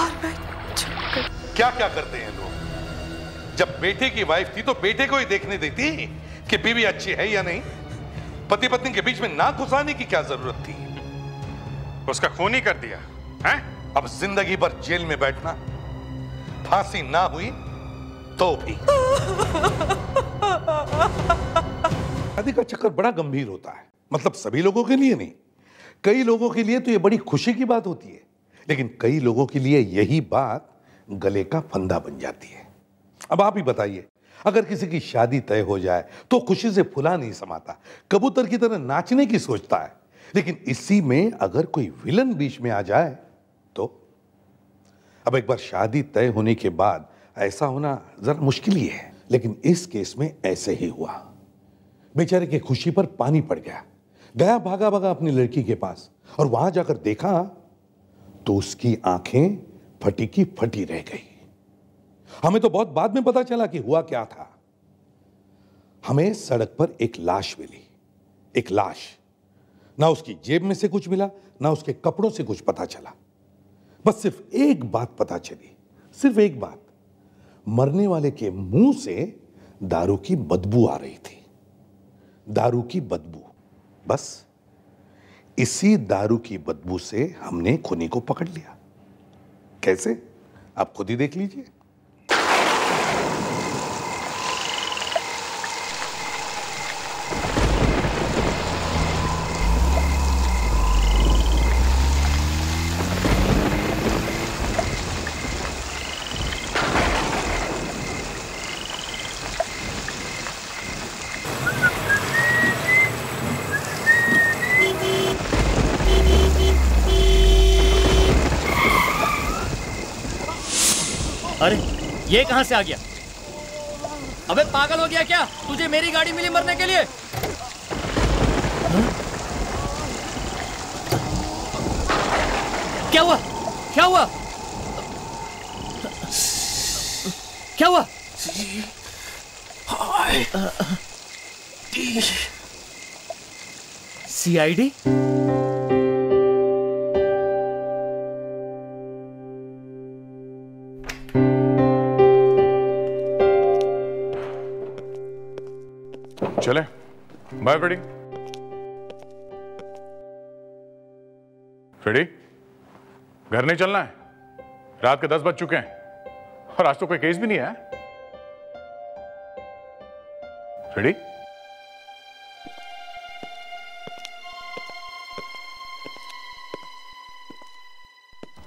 और मैं छुप गई क्या क्या करते हैं लोग? जब बेटे की वाइफ थी तो बेटे को ही देखने देती कि बीवी अच्छी है या नहीं। पति पत्नी के बीच में ना घुसाने की क्या ज़रूरत थी? उसका खून ही कर दिया है? अब ज़िंदगी भर जेल में बैठना, फांसी ना हुई तो भी। शादी का चक्कर बड़ा गंभीर होता है। मतलब सभी लोगों के लिए नहीं। कई लोगों के लिए तो ये बड़ी खुशी की बात होती है। लेकिन कई लोगों के लिए यही बात गले का फंदा बन जाती है। अब आप ही बताइए, अगर किसी की शादी तय हो जाए तो खुशी से फुला नहीं समाता, कबूतर की तरह नाचने की सोचता है। लेकिन इसी में अगर कोई विलन बीच में आ जाए तो? अब एक बार शादी तय होने के बाद ऐसा होना जरा मुश्किल ही है, लेकिन इस केस में ऐसे ही हुआ। बेचारे की खुशी पर पानी पड़ गया। गया भागा भागा अपनी लड़की के पास और वहाँ जाकर देखा तो उसकी आँखें फटी की फटी रह गई। हमें तो बहुत बाद में पता चला कि हुआ क्या था। हमें सड़क पर एक लाश मिली। एक लाश। ना उसकी जेब में से कुछ मिला, ना उसके कपड़ों से कुछ पता चला। बस सिर्फ़ एक बात पता चली, सिर्फ़ एक बात। मरने वाले के मुँह से दारू की बदबू आ रही थी। दारू की बदबू। बस इसी दारू की बदबू से हमने खुनी को पकड़ लिया। कैसे? आप खुद ही देख लीजिए अरे ये कहाँ से आ गया? अबे पागल हो गया क्या? तुझे मेरी गाड़ी मिली मरने के लिए? हाँ? क्या हुआ? क्या हुआ? क्या हुआ? सीआईडी घर नहीं चलना है। रात के दस बज चुके हैं। और आज तो कोई केस भी नहीं है। फ्रेडी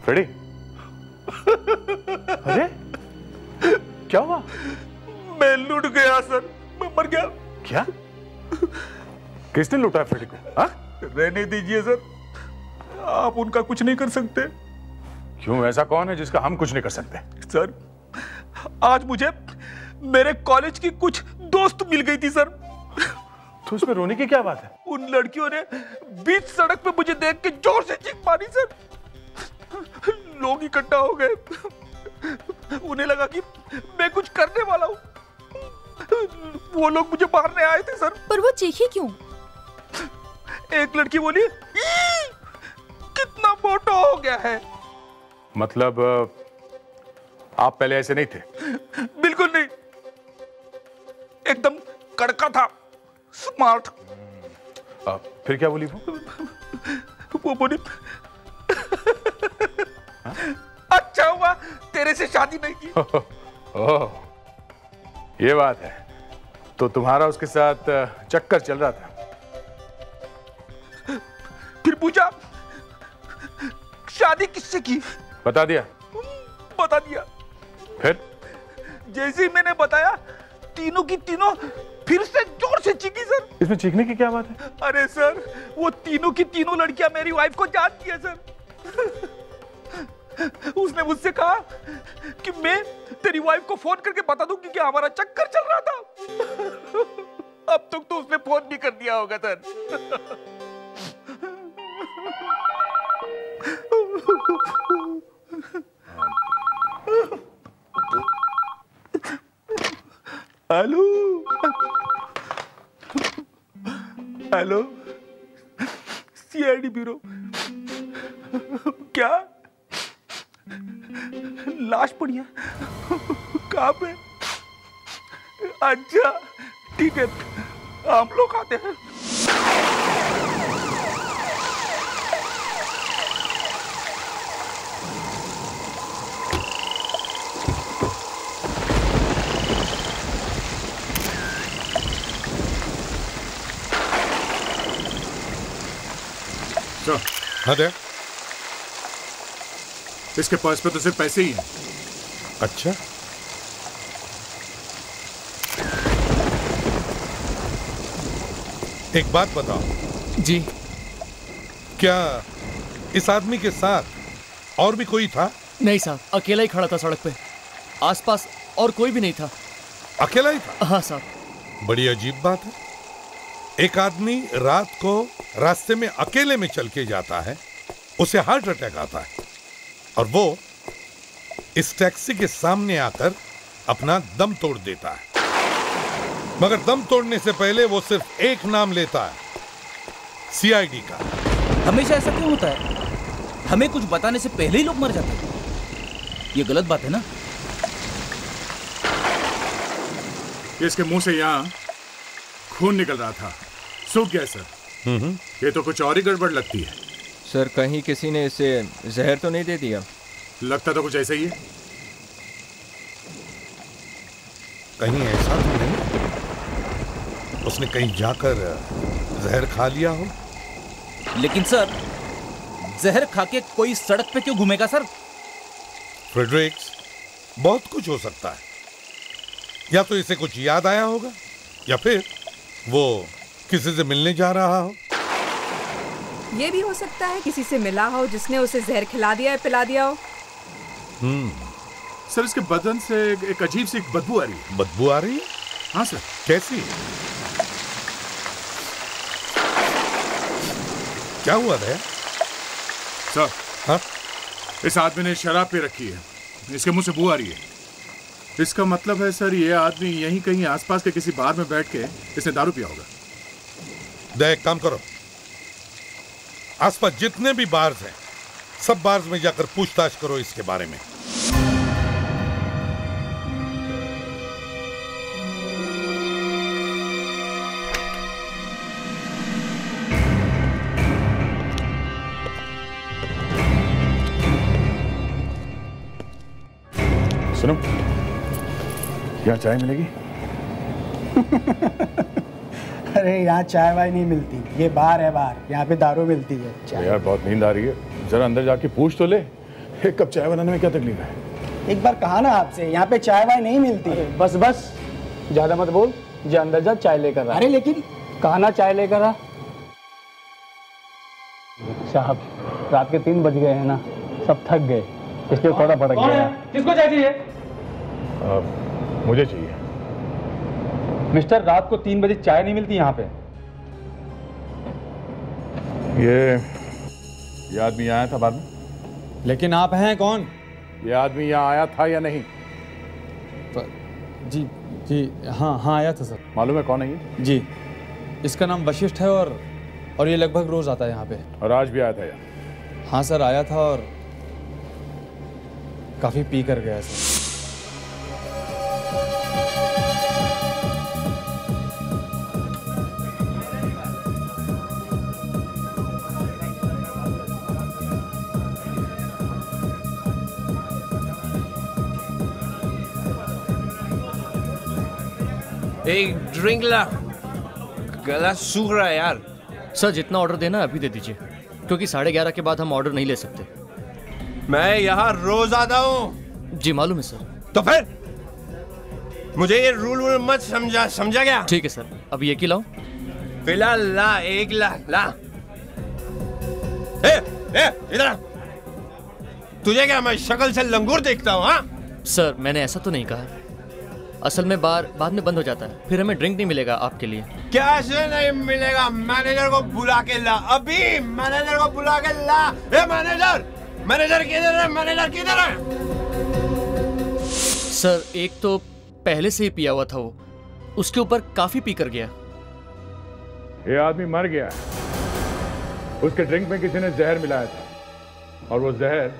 फ्रेडी अरे क्या हुआ? मैं लुट गया सर। मैं मर गया। क्या? किसने लूटा फ्रेडी को? हा? रहने दीजिए सर। आप उनका कुछ नहीं कर सकते। क्यों? ऐसा कौन है जिसका हम कुछ नहीं कर सकते? सर आज मुझे मेरे कॉलेज की कुछ दोस्त मिल गई थी सर। तो उसमें रोने की क्या बात है? उन लड़कियों ने बीच सड़क पे मुझे देख के ज़ोर से चीख मारी सर। लोग इकट्ठा हो गए। उन्हें लगा कि मैं कुछ करने वाला हूँ। वो लोग मुझे मारने आए थे सर। पर वो चीखी क्यों? एक लड़की बोली कितना मोटा हो गया है। मतलब आप पहले ऐसे नहीं थे? बिल्कुल नहीं। एकदम कड़का था स्मार्ट। आ, फिर क्या बोली वो? वो बोली अच्छा हुआ तेरे से शादी नहीं की। ओह ये बात है। तो तुम्हारा उसके साथ चक्कर चल रहा था? फिर पूछा शादी किससे की? बता दिया। बता दिया। फिर? जैसे ही मैंने बताया तीनों की तीनों फिर से ज़ोर से चीखी सर। इसमें चीखने की क्या बात है? अरे सर वो तीनों की तीनों लड़कियाँ मेरी वाइफ को जानती है सर। उसने मुझसे कहा कि मैं तेरी वाइफ को फ़ोन करके बता दूँ कि क्या हमारा चक्कर चल रहा था। अब तक तो उसने फ़ोन भी कर दिया होगा sir. Hello. Hello. CID bureau. क्या? लाश पड़ी है। कहाँ पे? अच्छा ठीक है। हम लोग आते हैं। सर हाँ दे। इसके पास पे तो सिर्फ़ पैसे ही हैं। अच्छा। एक बात बताओ। जी। क्या इस आदमी के साथ और भी कोई था? नहीं साहब अकेला ही खड़ा था सड़क पे। आसपास और कोई भी नहीं था। अकेला ही था? हाँ साहब बड़ी अजीब बात है। एक आदमी रात को रास्ते में अकेले में चल के जाता है उसे हार्ट अटैक आता है और वो इस टैक्सी के सामने आकर अपना दम तोड़ देता है। मगर दम तोड़ने से पहले वो सिर्फ़ एक नाम लेता है सीआईडी का। हमेशा ऐसा क्यों होता है? हमें कुछ बताने से पहले ही लोग मर जाते हैं। ये गलत बात है ना? इसके मुँह से यहाँ खून निकल रहा था। सूख गया सर। ये तो कुछ और ही गड़बड़ लगती है। सर कहीं किसी ने इसे जहर तो नहीं दे दिया? लगता तो कुछ ऐसा ही है। कहीं ऐसा तो नहीं। उसने कहीं जाकर जहर खा लिया हो। लेकिन सर जहर खा के कोई सड़क पे क्यों घूमेगा सर? फ्रेडरिक्स बहुत कुछ हो सकता है। या तो इसे कुछ याद आया होगा या फिर वो किसी से मिलने जा रहा हो? ये भी हो सकता है किसी से मिला हो जिसने उसे जहर खिला दिया है पिला दिया हो। हम्म। सर इसके बदन से एक, अजीब सी बदबू आ रही है। बदबू आ रही है? हाँ सर। कैसी? क्या हुआ दया सर। हाँ? इस आदमी ने शराब पी रखी है। इसके मुँह से बू आ रही है। इसका मतलब है, सर, ये आदमी यहीं कहीं आसपास के किसी बार में बैठ के इसने दारू पिया होगा। एक काम करो। आसपास जितने भी बार्स हैं, सब बार्स में जाकर पूछताछ करो इसके बारे में। यहाँ चाय मिलेगी? अरे यहाँ चाय वाय नहीं मिलती। ये बार है बार यहाँ पे दारू मिलती है अरे यार बहुत नींद आ रही है। जरा अंदर जाके पूछ तो ले। एक कप चाय बनाने में क्या तकलीफ़ है? एक बार कहा ना आपसे यहाँ पे चाय वाय नहीं मिलती। बस बस। ज़्यादा मत बोल। जा अंदर जा चाय लेकर आ। अरे लेकिन कहा ना चाय लेकर आ। साहब रात के तीन बज गए हैं ना। सब थक गए। इसलिए थोड़ा भड़क गया। किसको चाय चाहिए? मुझे चाहिए। मिस्टर रात को तीन बजे चाय नहीं मिलती यहाँ पे। ये ये आदमी आया था बाद में? लेकिन आप हैं कौन? ये आदमी यहाँ आया था या नहीं? पर, जी जी हाँ हाँ आया था सर। मालूम है कौन है ये? जी इसका नाम वशिष्ठ है और और ये लगभग रोज आता है यहाँ पे। और आज भी आया था यहाँ हाँ सर आया था और काफ़ी पी कर गया सर। एक गला सूख रहा है यार। सर जितना ऑर्डर देना अभी दे दीजिए। क्योंकि साढ़े ग्यारह के बाद हम ऑर्डर नहीं ले सकते। मैं यहाँ रोज आता हूँ। जी मालूम है सर। तो फिर? मुझे ये रूल वूल मत समझा समझा क्या? ठीक है सर। अब ये की लाओ फ़िलहाल ला एक ला ला। ए ए इधर तुझे क्या मैं शक्ल से लंगूर देखता हूँ हाँ? सर मैंने ऐसा तो नहीं कहा। असल में बार बाद में बंद हो जाता है। फिर हमें ड्रिंक नहीं मिलेगा आपके लिए। कैसे नहीं मिलेगा? मैनेजर को बुला के ला। अभी मैनेजर को बुला के ला। ए मैनेजर मैनेजर किधर है? मैनेजर किधर है? सर एक तो पहले से ही पिया हुआ था वो। उसके ऊपर काफ़ी पी कर गया। ये आदमी मर गया। उसके ड्रिंक में किसी ने जहर मिलाया था। और वो जहर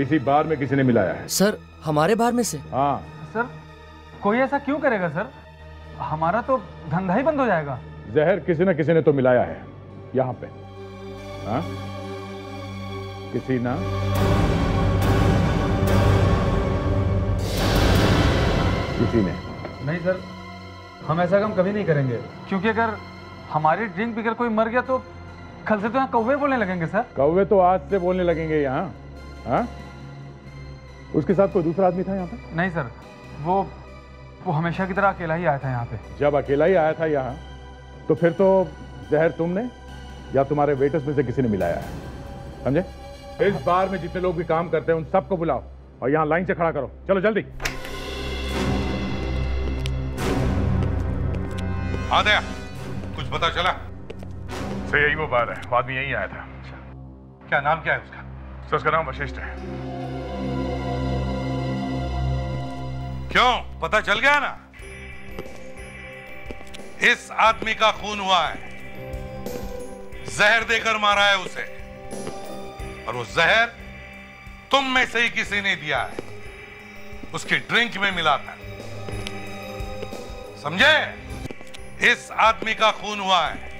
इसी बार में किसी ने मिलाया है। सर हमारे बार में से? हाँ। सर कोई ऐसा क्यों करेगा सर? हमारा तो धंधा ही बंद हो जाएगा। जहर किसी न किसी ने तो मिलाया है। यहाँ पे। हाँ? किसी ना? किसी ने। नहीं सर हम ऐसा काम कभी नहीं करेंगे। क्योंकि अगर हमारी ड्रिंक पीकर कोई मर गया तो कल से तो यहाँ कौवे बोलने लगेंगे सर। कौवे तो आज से बोलने लगेंगे यहाँ। हाँ? उसके साथ कोई दूसरा आदमी था यहाँ पे? नहीं सर वो वो हमेशा की तरह अकेला ही आया था यहाँ पे। जब अकेला ही आया था यहाँ तो फिर तो जहर तुमने या तुम्हारे वेटर्स में से किसी ने मिलाया है? समझे? इस बार में जितने लोग भी काम करते हैं उन सबको बुलाओ और यहाँ लाइन से खड़ा करो। चलो जल्दी। आ गया। कुछ पता चला? सही यही वो बार है। वो आदमी यहीं आया था। क्या नाम क्या है उसका? सर उसका नाम वशिष्ठ है। क्यों? पता चल गया ना? इस आदमी का खून हुआ है। जहर देकर मारा है उसे। और वो जहर तुम में से ही किसी ने दिया है। उसकी ड्रिंक में मिलाकर समझे? इस आदमी का खून हुआ है।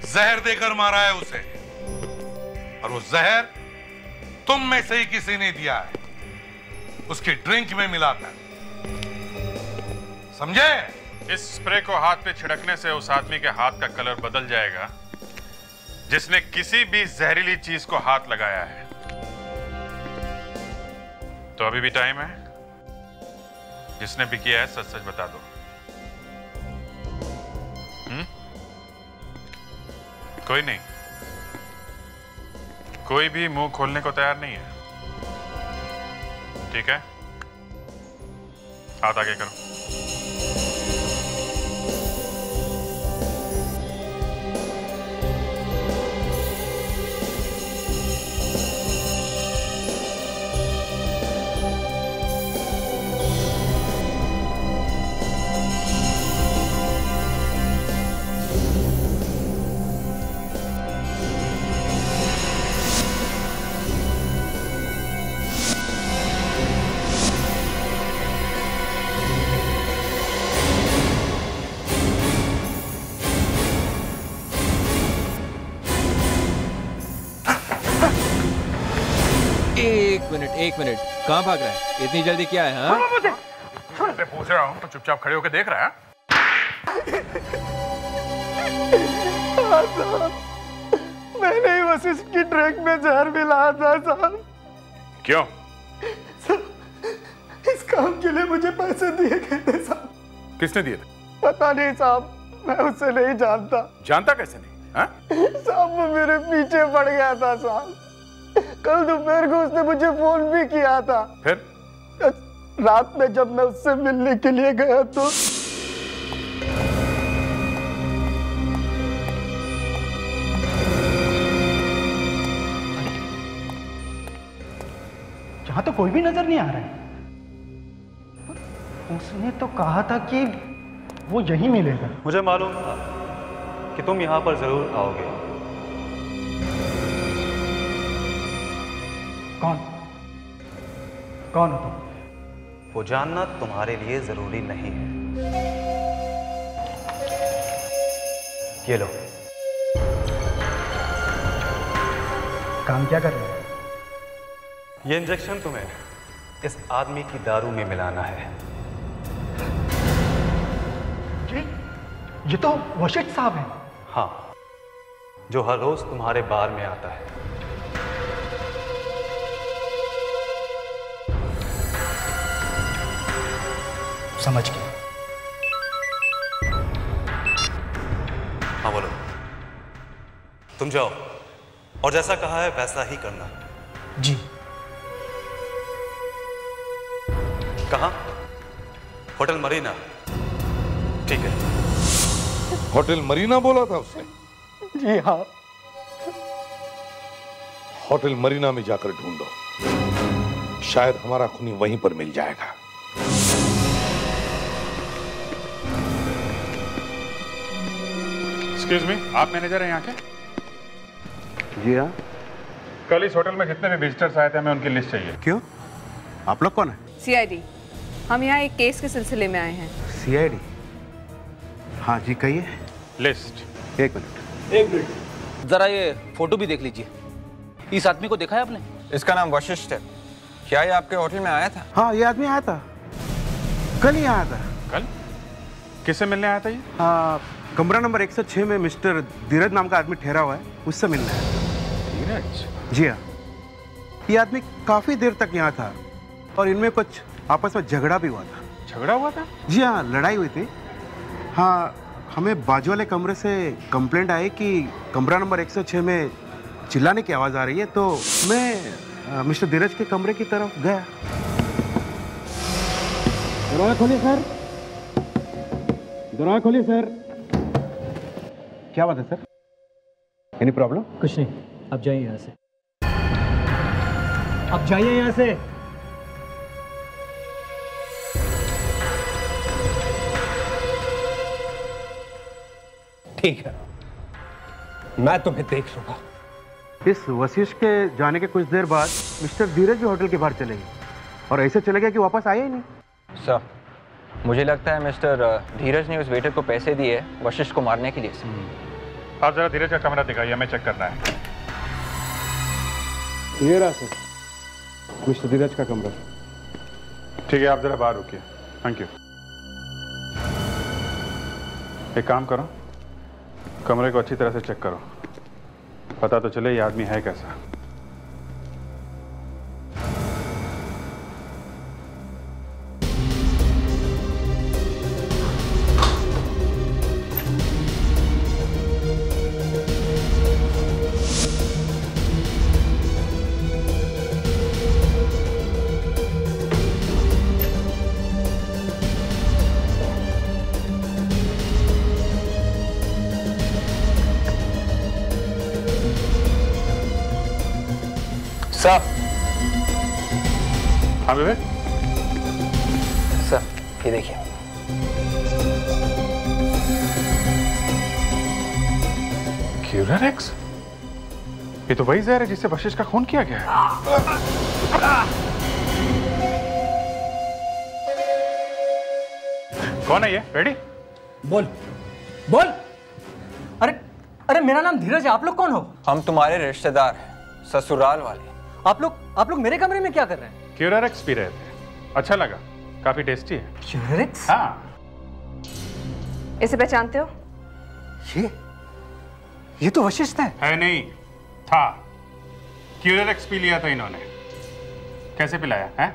जहर देकर मारा है उसे। और वो जहर तुम में से ही किसी ने दिया है। उसकी ड्रिंक में मिलाकर समझे? इस स्प्रे को हाथ पे छिड़कने से उस आदमी के हाथ का कलर बदल जाएगा, जिसने किसी भी जहरीली चीज़ को हाथ लगाया है। तो अभी भी टाइम है? जिसने भी किया है सच सच बता दो। हम्म? कोई नहीं। कोई भी मुँह खोलने को तैयार नहीं है। ठीक है। हाथ आगे करो। एक मिनट कहाँ भाग रहा है? इतनी जल्दी क्या है हाँ? मैं पूछ रहा हूँ तो चुपचाप खड़े होकर देख रहा है? मैंने ही वशिष्ठ की ड्रिंक में जहर मिलाया था साहब। क्यों? इस काम के लिए मुझे पैसे दिए गए थे साहब। किसने दिए थे? पता नहीं साहब मैं उससे नहीं जानता। जानता कैसे नहीं हाँ? साहब वो मेरे पीछे पड़ गया था साहब। कल दोपहर को उसने मुझे फ़ोन भी किया था। फिर? रात में जब मैं उससे मिलने के लिए गया तो यहाँ तो कोई भी नज़र नहीं आ रहा है। उसने तो कहा था कि वो यहीं मिलेगा। मुझे मालूम था कि तुम यहाँ पर ज़रूर आओगे। कौन? कौन हो तुम? वो जानना तुम्हारे लिए ज़रूरी नहीं है। ये लो। काम क्या कर रहे हो? ये इंजेक्शन तुम्हें इस आदमी की दारू में मिलाना है। जी? ये तो वशिष्ठ साहब हैं। हाँ जो हर रोज तुम्हारे बार में आता है। समझ गया हाँ बोलो। तुम जाओ। और जैसा कहा है वैसा ही करना। जी। कहा? Hotel Marina. ठीक है। होटल मरीना बोला था उसने? जी हाँ। होटल मरीना में जाकर ढूंढो। शायद हमारा खूनी वहीं पर मिल जाएगा। एक्सक्यूज मी आप मैनेजर हैं यहाँ के? जी हाँ। कल इस होटल में जितने भी विजिटर्स आए थे हमें उनकी लिस्ट चाहिए। क्यों? आप लोग कौन है? सीआईडी हम यहाँ एक केस के सिलसिले में आए हैं। सीआईडी हाँ जी कहिए। लिस्ट एक मिनट। एक मिनट। जरा ये फ़ोटो भी देख लीजिए। इस आदमी को देखा है आपने? इसका नाम वशिष्ठ है। क्या ये आपके होटल में आया था? हाँ ये आदमी आया था। कल ही आया था। कल? किससे मिलने आया था ये? हाँ कमरा नंबर 106 में मिस्टर धीरज नाम का आदमी ठहरा हुआ है। उससे मिलना है। धीरज? जी हाँ। ये आदमी काफ़ी देर तक यहाँ था और इनमें कुछ आपस में झगड़ा भी हुआ था। झगड़ा हुआ था? जी हाँ लड़ाई हुई थी। हाँ हमें बाजू वाले कमरे से कंप्लेंट आई कि कमरा नंबर 106 में चिल्लाने की आवाज़ आ रही है तो मैं मिस्टर धीरज के कमरे की तरफ़ गया। दरवाज़ा खोलिए सर। दरवाज़ा खोलिए सर। क्या बात है सर एनी प्रॉब्लम कुछ नहीं अब जाइए यहाँ से। अब जाइए यहाँ से। ठीक है मैं तुम्हें देख लूँगा। इस वशिष्ठ के जाने के कुछ देर बाद मिस्टर धीरज भी होटल के बाहर चले गए और ऐसे चले गए कि वापस आए ही नहीं। सर मुझे लगता है मिस्टर धीरज ने उस वेटर को पैसे दिए वशिष्ठ को मारने के लिए आप जरा धीरज का कमरा दिखाइए हमें चेक करना है। ये रहा सर। मिस्टर धीरज का कमरा। ठीक है आप जरा बाहर रुकिए। थैंक यू एक काम करो कमरे को अच्छी तरह से चेक करो। पता तो चले ये आदमी है कैसा। हाँ विवेक? सर ये देखिए। क्यूरर एक्स ये तो वही जहर है जिससे वशिष्ठ का खून किया गया है। कौन है ये? रेडी बोल। बोल। अरे अरे मेरा नाम धीरज है। आप लोग कौन हो? हम तुम्हारे रिश्तेदार हैं ससुराल वाले। आप लोग आप लोग मेरे कमरे में क्या कर रहे हैं? क्यूरर एक्स पी रहे थे। अच्छा लगा। काफ़ी टेस्टी है। क्यूरेक्स? हाँ। इसे पहचानते हो? ये? ये तो वशिष्ठ है। है नहीं। था। क्यूरर एक्स पी लिया था इन्होंने। कैसे पिलाया है?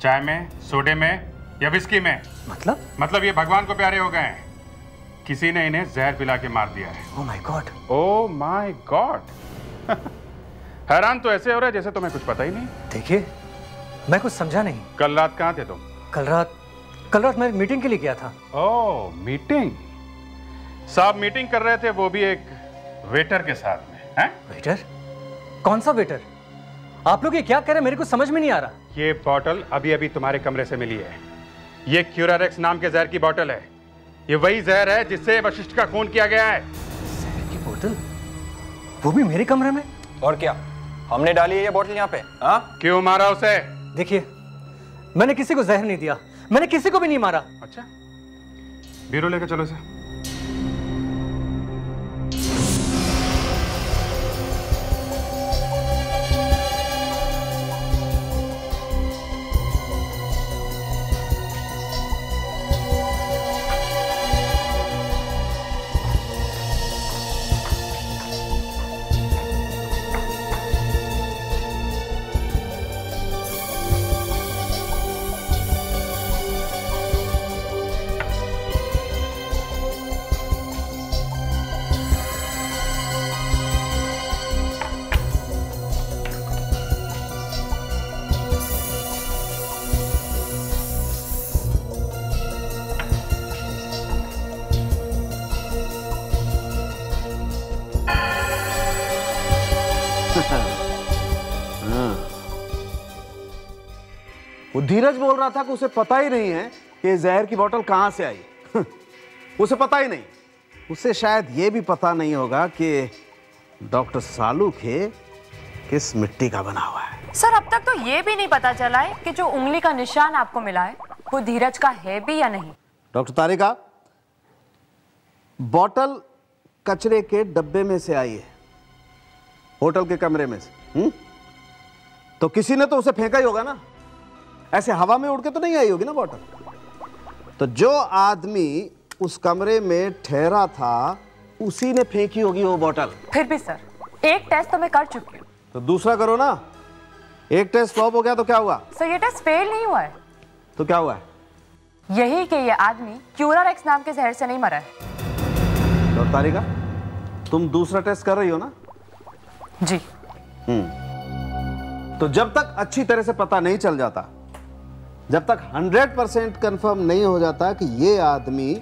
चाय में सोडे में या विस्की में? मतलब? मतलब ये भगवान को प्यारे हो गए हैं। किसी ने इन्हें जहर पिला के मार दिया है। Oh my god oh my god हैरान तो ऐसे हो रहा है जैसे तुम्हें कुछ पता ही नहीं। देखिए मैं कुछ समझा नहीं। कल रात कहाँ थे तुम? कल रात कल रात मैं मीटिंग के लिए गया था। ओ मीटिंग? साहब मीटिंग कर रहे थे वो भी एक वेटर के साथ में हैं? वेटर? कौन सा वेटर? आप लोग ये क्या कह रहे हैं? मेरे को समझ में नहीं आ रहा। ये बॉटल अभी अभी तुम्हारे कमरे से मिली है। ये क्यूरारेक्स नाम के जहर की बॉटल है। ये वही जहर है जिससे वशिष्ठ का खून किया गया है। जहर की बोतल? वो भी मेरे कमरे में? और क्या? हमने डाली है ये बोतल यहाँ पे हाँ? क्यों मारा उसे? देखिए, मैंने किसी को जहर नहीं दिया, मैंने किसी को भी नहीं मारा। अच्छा ब्यूरो लेकर चलो इसे। धीरज बोल रहा था कि उसे पता ही नहीं है कि जहर की बोतल कहाँ से आई। उसे पता ही नहीं। उसे शायद ये भी पता नहीं होगा कि डॉक्टर सालू के किस मिट्टी का बना हुआ है। सर अब तक तो ये भी नहीं पता चला है कि जो उंगली का निशान आपको मिला है वो धीरज का है भी या नहीं। डॉक्टर तारिका बोतल कचरे के डब्बे में से आई है। होटल के कमरे में से हुँ? तो किसी ने तो उसे फेंका ही होगा ना। ऐसे हवा में उड़ के तो नहीं आई होगी ना बोतल तो जो आदमी उस कमरे में ठहरा था उसी ने फेंकी होगी वो बॉटल। फिर भी सर एक टेस्ट तो मैं कर चुकी हूँ। तो दूसरा करो ना। एक टेस्ट फ्लॉप हो गया तो क्या हुआ? सर ये टेस्ट फेल नहीं हुआ है। तो क्या हुआ है? यही कि ये आदमी क्यूरारेक्स नाम के जहर से नहीं मरा है। डॉक्टर तारिका तुम दूसरा टेस्ट कर रही हो ना? जी। हम्म। तो जब तक अच्छी तरह से पता नहीं चल जाता जब तक 100 परसेंट कन्फर्म नहीं हो जाता कि ये आदमी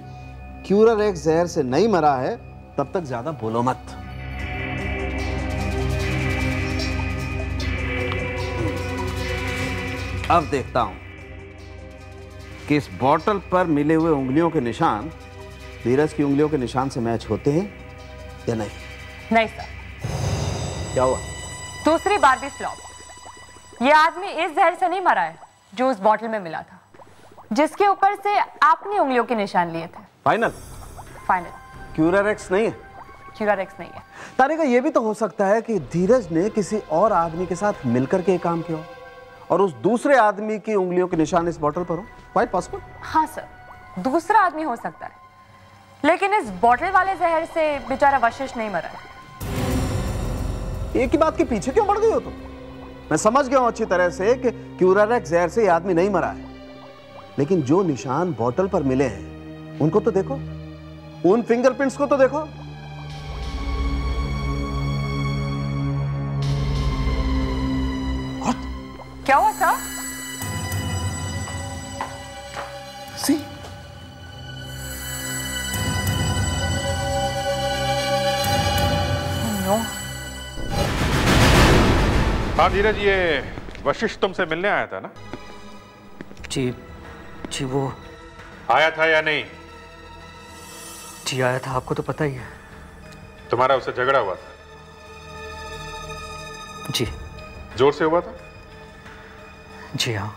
क्यूरर एक्स जहर से नहीं मरा है तब तक ज़्यादा बोलो मत। अब देखता हूँ कि इस बॉटल पर मिले हुए उंगलियों के निशान धीरज की उंगलियों के निशान से मैच होते हैं या नहीं? नहीं सर क्या हुआ? दूसरी बार भी फ्लॉप ये आदमी इस जहर से नहीं मरा है। जो उस बॉटल में मिला था जिसके ऊपर से आपने उंगलियों के निशान लिए थे। फाइनल फाइनल क्यूरर एक्स नहीं है? क्यूरारेक्स नहीं है। तारिका ये भी तो हो सकता है कि धीरज ने किसी और आदमी के साथ मिलकर के काम किया और उस दूसरे आदमी की उंगलियों के निशान इस बॉटल पर हो। क्वाइट पॉसिबल हाँ सर दूसरा आदमी हो सकता है। लेकिन इस बॉटल वाले जहर से बेचारा वशिष्ठ नहीं मरा। है एक ही बात के पीछे क्यों बढ़ गई हो तुम? मैं समझ गया हूँ अच्छी तरह से कि क्यूरारेक्स जहर से आदमी नहीं मरा है। लेकिन जो निशान बॉटल पर मिले हैं, उनको तो देखो। उन फिंगरप्रिंट्स को तो देखो। क्या हुआ सर हाँ धीरज ये वशिष्ठ तुमसे मिलने आया था ना? जी जी वो। आया था या नहीं? जी आया था आपको तो पता ही है। तुम्हारा उससे झगड़ा हुआ था? जी। ज़ोर से हुआ था? जी हाँ।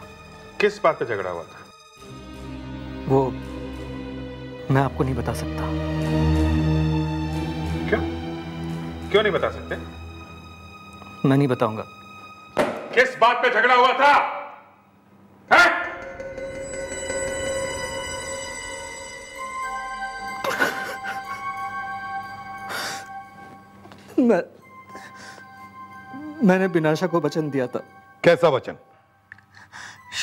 किस बात पे झगड़ा हुआ था? वो मैं आपको नहीं बता सकता। क्यों? क्यों नहीं बता सकते? मैं नहीं बताऊँगा। किस बात पे झगड़ा हुआ था? हैं? मैं मैंने बिनाशा को वचन दिया था। कैसा वचन?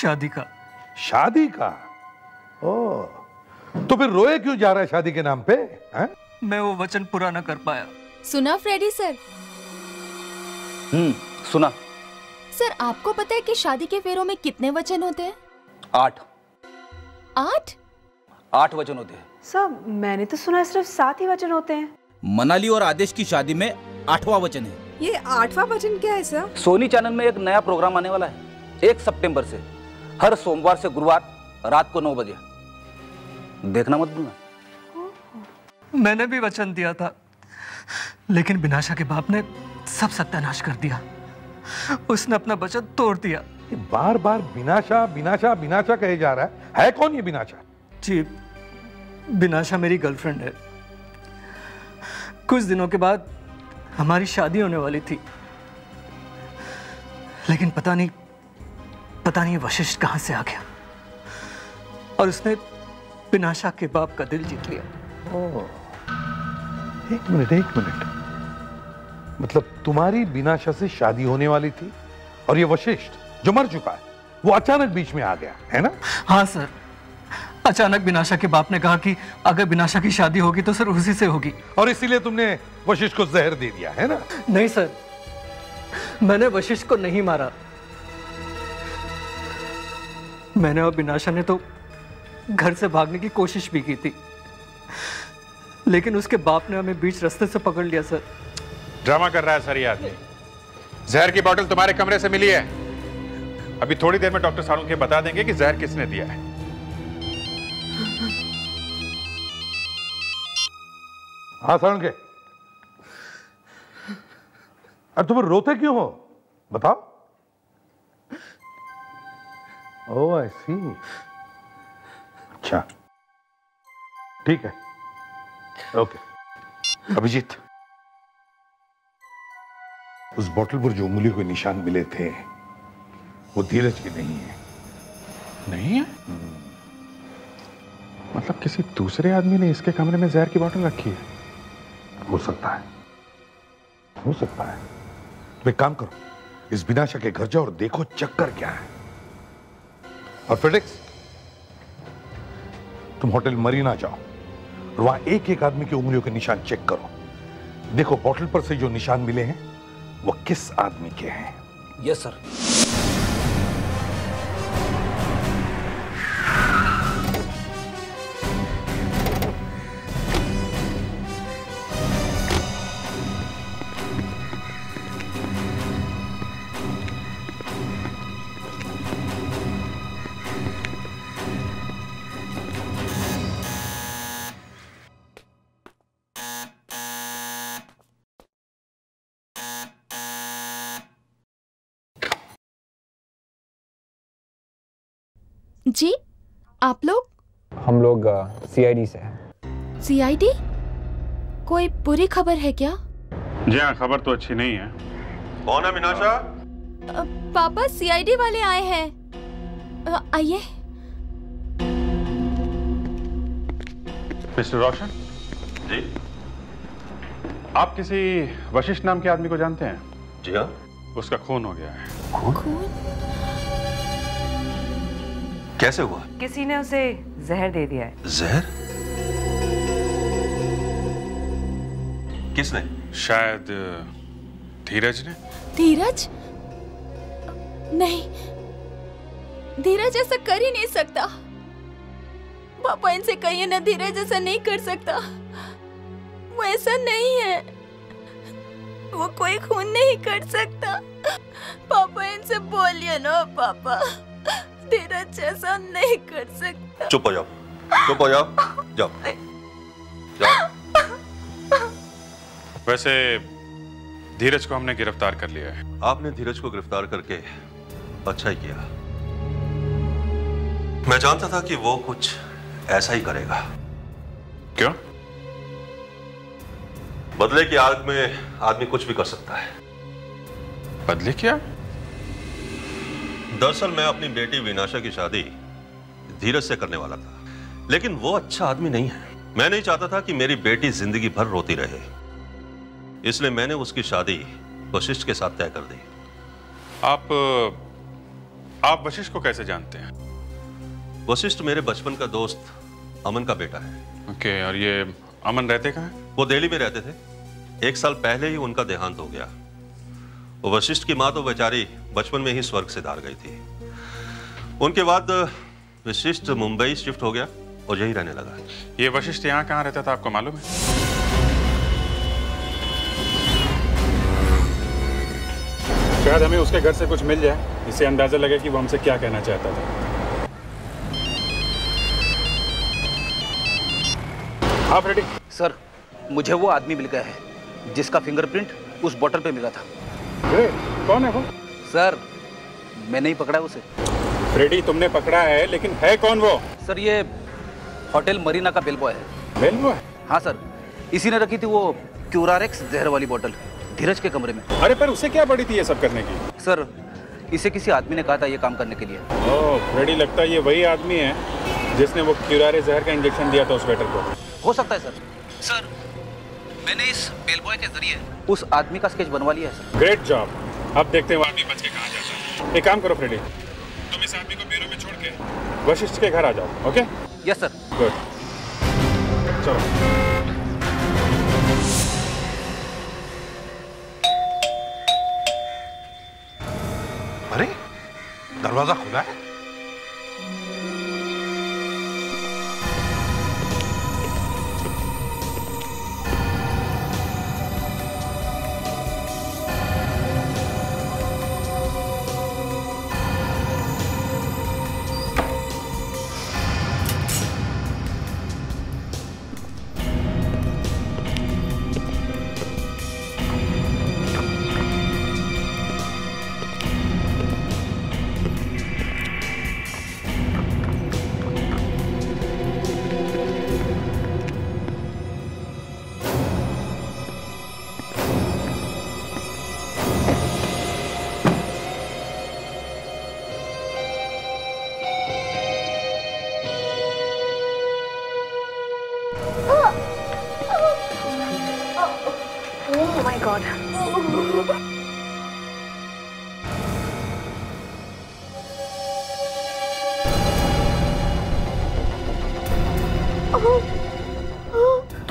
शादी का। शादी का? ओ तो फिर रोए क्यों जा रहा है शादी के नाम पे? हैं? मैं वो वचन पूरा ना कर पाया। सुना फ्रेडी सर? हम्म सुना। सर आपको पता है कि शादी के फेरों में कितने वचन होते हैं? आठ। आठ? आठ वचन होते हैं। सब मैंने तो सुना सिर्फ़ सात ही वचन होते हैं। मनाली और आदेश की शादी में आठवां वचन है। ये आठवां वचन क्या है सर? सोनी चैनल में एक नया प्रोग्राम आने वाला है एक सितंबर से। हर सोमवार से गुरुवार रात को नौ बजे। देखना मत भूलना। मैंने भी वचन दिया था लेकिन बिनाशा के बाप ने सब सत्यानाश कर दिया। उसने अपना वचन तोड़ दिया। बार बार बिनाशा बिनाशा बिनाशा कहे जा रहा है। है कौन ये बिनाशा? जी बिनाशा मेरी गर्लफ्रेंड है। कुछ दिनों के बाद हमारी शादी होने वाली थी। लेकिन पता नहीं पता नहीं वशिष्ठ कहाँ से आ गया। और उसने बिनाशा के बाप का दिल जीत लिया। ओ, एक मिनट एक मिनट। मतलब तुम्हारी बिनाशा से शादी होने वाली थी और ये वशिष्ठ जो मर चुका है वो अचानक बीच में आ गया है ना? हाँ सर। अचानक बिनाशा के बाप ने कहा कि अगर बिनाशा की शादी होगी तो सर उसी से होगी। और इसीलिए तुमने वशिष्ठ को जहर दे दिया है ना? नहीं सर। मैंने वशिष्ठ को नहीं मारा। मैंने और बिनाशा ने तो घर से भागने की कोशिश भी की थी। लेकिन उसके बाप ने हमें बीच रास्ते से पकड़ लिया सर। ड्रामा कर रहा है सर ये आदमी। जहर की बोतल तुम्हारे कमरे से मिली है। अभी थोड़ी देर में डॉक्टर सारू के बता देंगे कि जहर किसने दिया है। हाँ के। अब तुम रोते क्यों हो? बताओ। ओ आई सी अच्छा। ठीक है। ओके। अभिजीत। उस बोतल पर जो उंगली के निशान मिले थे वो धीरज के नहीं है। नहीं है? मतलब किसी दूसरे आदमी ने इसके कमरे में जहर की बोतल रखी है? हो सकता है। हो सकता है। तुम एक काम करो। इस बिनाशा के घर जाओ और देखो चक्कर क्या है। और फेडेक्स तुम होटल मरीना जाओ और वहाँ एक एक आदमी की उंगलियों के निशान चेक करो। देखो बोतल पर से जो निशान मिले हैं वो किस आदमी के हैं? Yes sir. जी आप लोग? हम लोग सीआईडी से हैं। सीआईडी कोई बुरी खबर है क्या? जी हाँ खबर तो अच्छी नहीं है। कौन है मीनाशा? पापा सीआईडी वाले आए हैं। आइए। मिस्टर रोशन? जी। आप किसी वशिष्ठ नाम के आदमी को जानते हैं? जी हाँ। उसका खून हो गया है। कैसे हुआ? किसी ने उसे जहर दे दिया है। जहर? किसने? शायद धीरज ने। धीरज? नहीं। धीरज ऐसा कर ही नहीं सकता। पापा इनसे कहिए ना धीरज ऐसा नहीं कर सकता। वो ऐसा नहीं है। वो कोई खून नहीं कर सकता। पापा इनसे बोलिए ना पापा। धीरज ऐसा नहीं कर सकता। चुप हो जाओ। चुप हो जाओ। जाओ। जाओ। वैसे धीरज को हमने गिरफ़्तार कर लिया है। आपने धीरज को गिरफ़्तार करके अच्छा ही किया। मैं जानता था कि वो कुछ ऐसा ही करेगा। क्यों? बदले की आग में आदमी कुछ भी कर सकता है। बदले क्या दरअसल मैं अपनी बेटी विनाशा की शादी धीरज से करने वाला था। लेकिन वो अच्छा आदमी नहीं है। मैं नहीं चाहता था कि मेरी बेटी ज़िंदगी भर रोती रहे। इसलिए मैंने उसकी शादी वशिष्ठ के साथ तय कर दी। आप आप वशिष्ठ को कैसे जानते हैं? वशिष्ठ मेरे बचपन का दोस्त अमन का बेटा है। ओके और ये अमन रहते कहाँ? हैं? वो दिल्ली में रहते थे। एक साल पहले ही उनका देहांत हो गया। वशिष्ठ की माँ तो बेचारी बचपन में ही स्वर्ग से धार गई थी। उनके बाद वशिष्ठ मुंबई शिफ्ट हो गया और यही रहने लगा। ये वशिष्ठ यहाँ कहाँ रहता था आपको मालूम है? शायद हमें उसके घर से कुछ मिल जाए। इससे अंदाज़ा लगे कि वो हमसे क्या कहना चाहता था। आप रेडी सर मुझे वो आदमी मिल गया है जिसका फिंगरप्रिंट उस बॉटल पे मिला था। कौन है वो? सर मैंने ही पकड़ा उसे। फ्रेडी तुमने पकड़ा है लेकिन है कौन वो? सर ये होटल मरीना का बेल बॉय है। बेल बॉय हाँ सर। इसी ने रखी थी वो क्यूरारेक्स जहर वाली बोतल धीरज के कमरे में। अरे पर उसे क्या पड़ी थी ये सब करने की? सर इसे किसी आदमी ने कहा था ये काम करने के लिए। ओह फ्रेडी लगता है ये वही आदमी है जिसने वो क्यूरारे जहर का इंजेक्शन दिया था उस वेटर को। हो सकता है सर। सर मैंने इस बेल बॉय के ज़रिए उस आदमी का स्केच बनवा लिया है सर ग्रेट जॉब अब देखते हैं वो आदमी बच के कहाँ जाता है। एक काम करो फ्रेडी तुम इस आदमी को ब्यूरो में छोड़ के वशिष्ठ के घर आ जाओ ओके यस सर गुड चलो। अरे दरवाज़ा खुला है?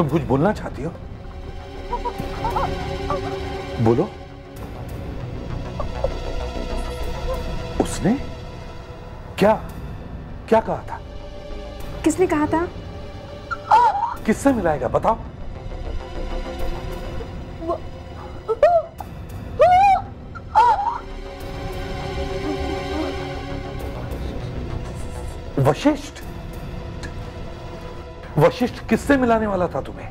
तुम कुछ बोलना चाहती हो? बोलो। उसने क्या क्या कहा था? किसने कहा था? किससे मिलाएगा बताओ। वशिष्ठ। वशिष्ठ किससे मिलाने वाला था तुम्हें?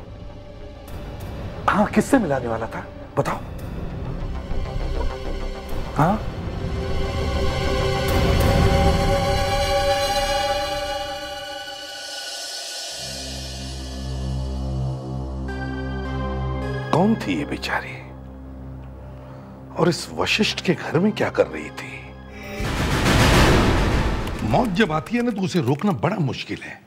हाँ किससे मिलाने वाला था? बताओ। हाँ? कौन थी ये बेचारी? और इस वशिष्ठ के घर में क्या कर रही थी? मौत जब आती है ना तो उसे रोकना बड़ा मुश्किल है।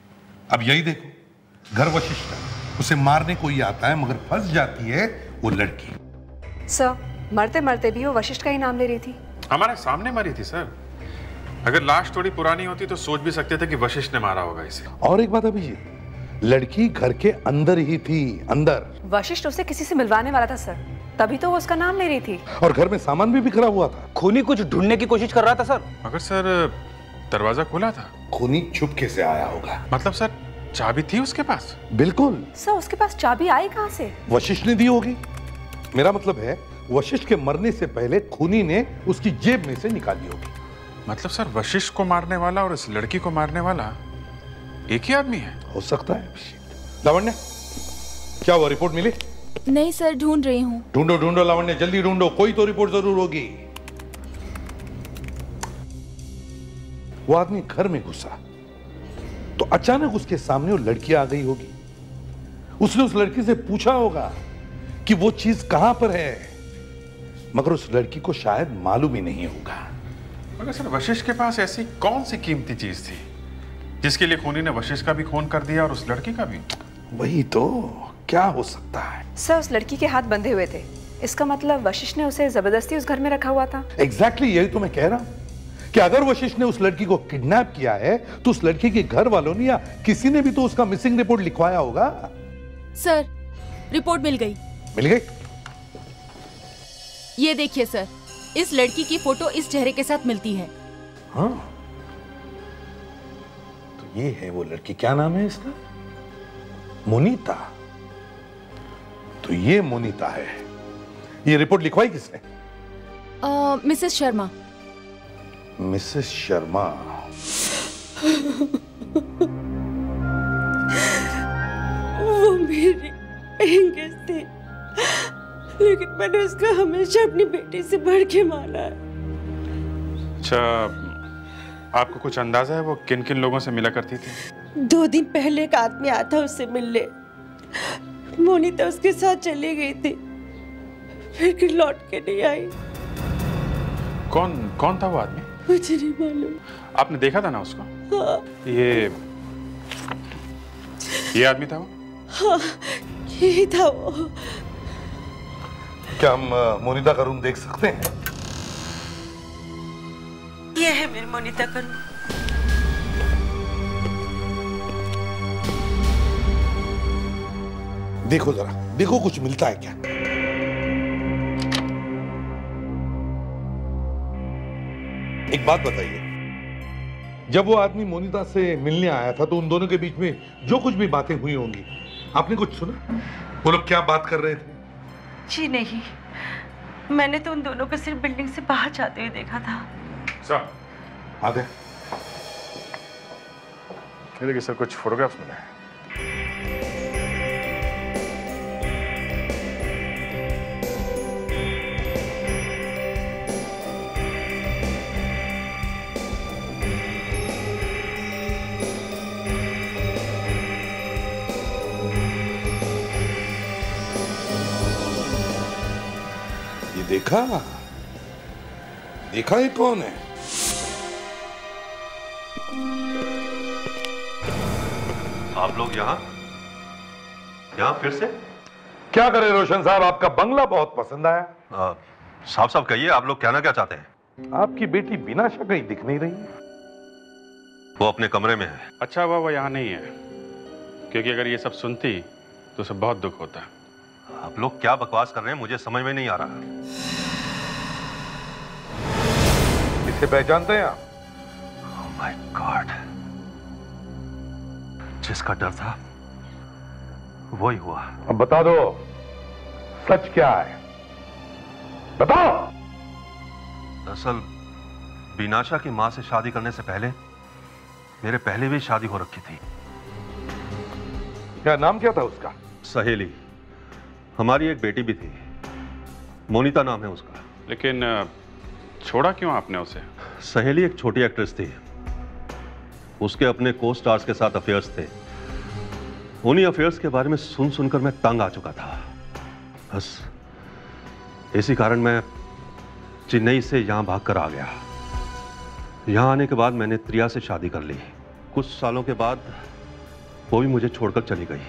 अब यही देखो। घर वशिष्ठ का उसे मारने कोई आता है मगर फंस जाती है वो लड़की। सर मरते मरते भी वो वशिष्ठ का ही नाम ले रही थी। हमारे सामने मरी थी सर। अगर लाश थोड़ी पुरानी होती तो सोच भी सकते थे कि वशिष्ठ ने मारा होगा इसे। और एक बात अभिजीत लड़की घर के अंदर ही थी अंदर। वशिष्ठ उसे किसी से मिलवाने वाला था सर। तभी तो वो उसका नाम ले रही थी। और घर में सामान भी बिखरा हुआ था। खूनी कुछ ढूँढने की कोशिश कर रहा था सर। मगर सर दरवाज़ा खुला था। खूनी छुपके से आया होगा। मतलब सर चाबी थी उसके पास? बिल्कुल। सर उसके पास चाबी आई कहाँ से? वशिष्ठ ने दी होगी। मेरा मतलब है वशिष्ठ के मरने से पहले खूनी ने उसकी जेब में से निकाली होगी। मतलब सर वशिष्ठ को मारने वाला और इस लड़की को मारने वाला एक ही आदमी है? हो सकता है लावण्य क्या हुआ रिपोर्ट मिली? नहीं सर ढूंढ रही हूँ। ढूंढो ढूंढो लावण्य जल्दी ढूंढो कोई तो रिपोर्ट ज़रूर होगी। वो आदमी घर में घुसा। तो अचानक उसके सामने वो लड़की आ गई होगी। उसने उस लड़की से पूछा होगा कि वो चीज़ कहाँ पर है? मगर उस लड़की को शायद मालूम ही नहीं होगा। मगर सर वशिष्ठ के पास ऐसी कौन सी कीमती चीज़ थी जिसके लिए खूनी ने वशिष्ठ का भी खून कर दिया और उस लड़की का भी? वही तो क्या हो सकता है? सर उस लड़की के हाथ बंधे हुए थे। इसका मतलब वशिष्ठ ने उसे ज़बरदस्ती उस घर में रखा हुआ था? एग्जैक्टली exactly यही तो मैं कह रहा हूँ। कि अगर वशिष्ठ ने उस लड़की को किडनैप किया है तो उस लड़की के घर वालों ने या किसी ने भी तो उसका मिसिंग रिपोर्ट लिखवाया होगा? सर रिपोर्ट मिल गई। मिल गई? ये देखिए सर इस लड़की की फ़ोटो इस चेहरे के साथ मिलती है। हाँ। तो ये है वो लड़की क्या नाम है इसका? मोनीता। तो ये मोनीता है। ये रिपोर्ट लिखवाई किसने? मिसेस शर्मा। मिसेस शर्मा। वो मेरी एंगेज थी। लेकिन मैंने उसको हमेशा अपनी बेटी से बढ़ के माना है। अच्छा आपको कुछ अंदाज़ा है वो किन किन लोगों से मिला करती थी? दो दिन पहले एक आदमी आया था उससे मिलने। मोनिता उसके साथ चली गई थी। फिर फिर लौट के नहीं आई। कौन कौन था वो आदमी? मुझे नहीं मालूम। आपने देखा था ना उसको? हाँ। ये ये आदमी था वो? हाँ यही था वो। क्या हम मोनिता का रूम देख सकते हैं? ये है मेरी मोनिता का रूम। देखो जरा देखो कुछ मिलता है क्या? एक बात बताइए। जब वो आदमी मोनिता से मिलने आया था तो उन दोनों के बीच में जो कुछ भी बातें हुई होंगी आपने कुछ सुना? वो लोग क्या बात कर रहे थे? जी नहीं। मैंने तो उन दोनों को सिर्फ़ बिल्डिंग से बाहर जाते हुए देखा था। सर। आ गए देखिए सर कुछ फोटोग्राफ्स मिले हैं। देखा? देखा ये कौन है? आप लोग यहाँ? यहाँ फिर से? क्या करे रोशन साहब? आपका बंगला बहुत पसंद आया। साफ़ साफ़ कहिए आप लोग कहना क्या चाहते हैं? आपकी बेटी बिना शक कहीं दिख नहीं रही। वो अपने कमरे में है। अच्छा हुआ वो यहाँ नहीं है क्योंकि अगर ये सब सुनती तो उसे बहुत दुख होता। आप लोग क्या बकवास कर रहे हैं मुझे समझ में नहीं आ रहा। इसे पहचानते हैं आप? माय गॉड जिसका डर था वही हुआ। अब बता दो सच क्या है? बताओ! दरअसल बीनाशा की माँ से शादी करने से पहले मेरे पहले भी शादी हो रखी थी। क्या नाम क्या था उसका? सहेली। हमारी एक बेटी भी थी। मोनिता नाम है उसका। लेकिन छोड़ा क्यों आपने उसे? सहेली एक छोटी एक्ट्रेस थी। उसके अपने को स्टार्स के साथ अफेयर्स थे। उन्हीं अफेयर्स के बारे में सुन सुनकर मैं तंग आ चुका था। बस इसी कारण मैं चेन्नई से यहाँ भागकर आ गया। यहाँ आने के बाद मैंने त्रिया से शादी कर ली। कुछ सालों के बाद वो भी मुझे छोड़कर चली गई।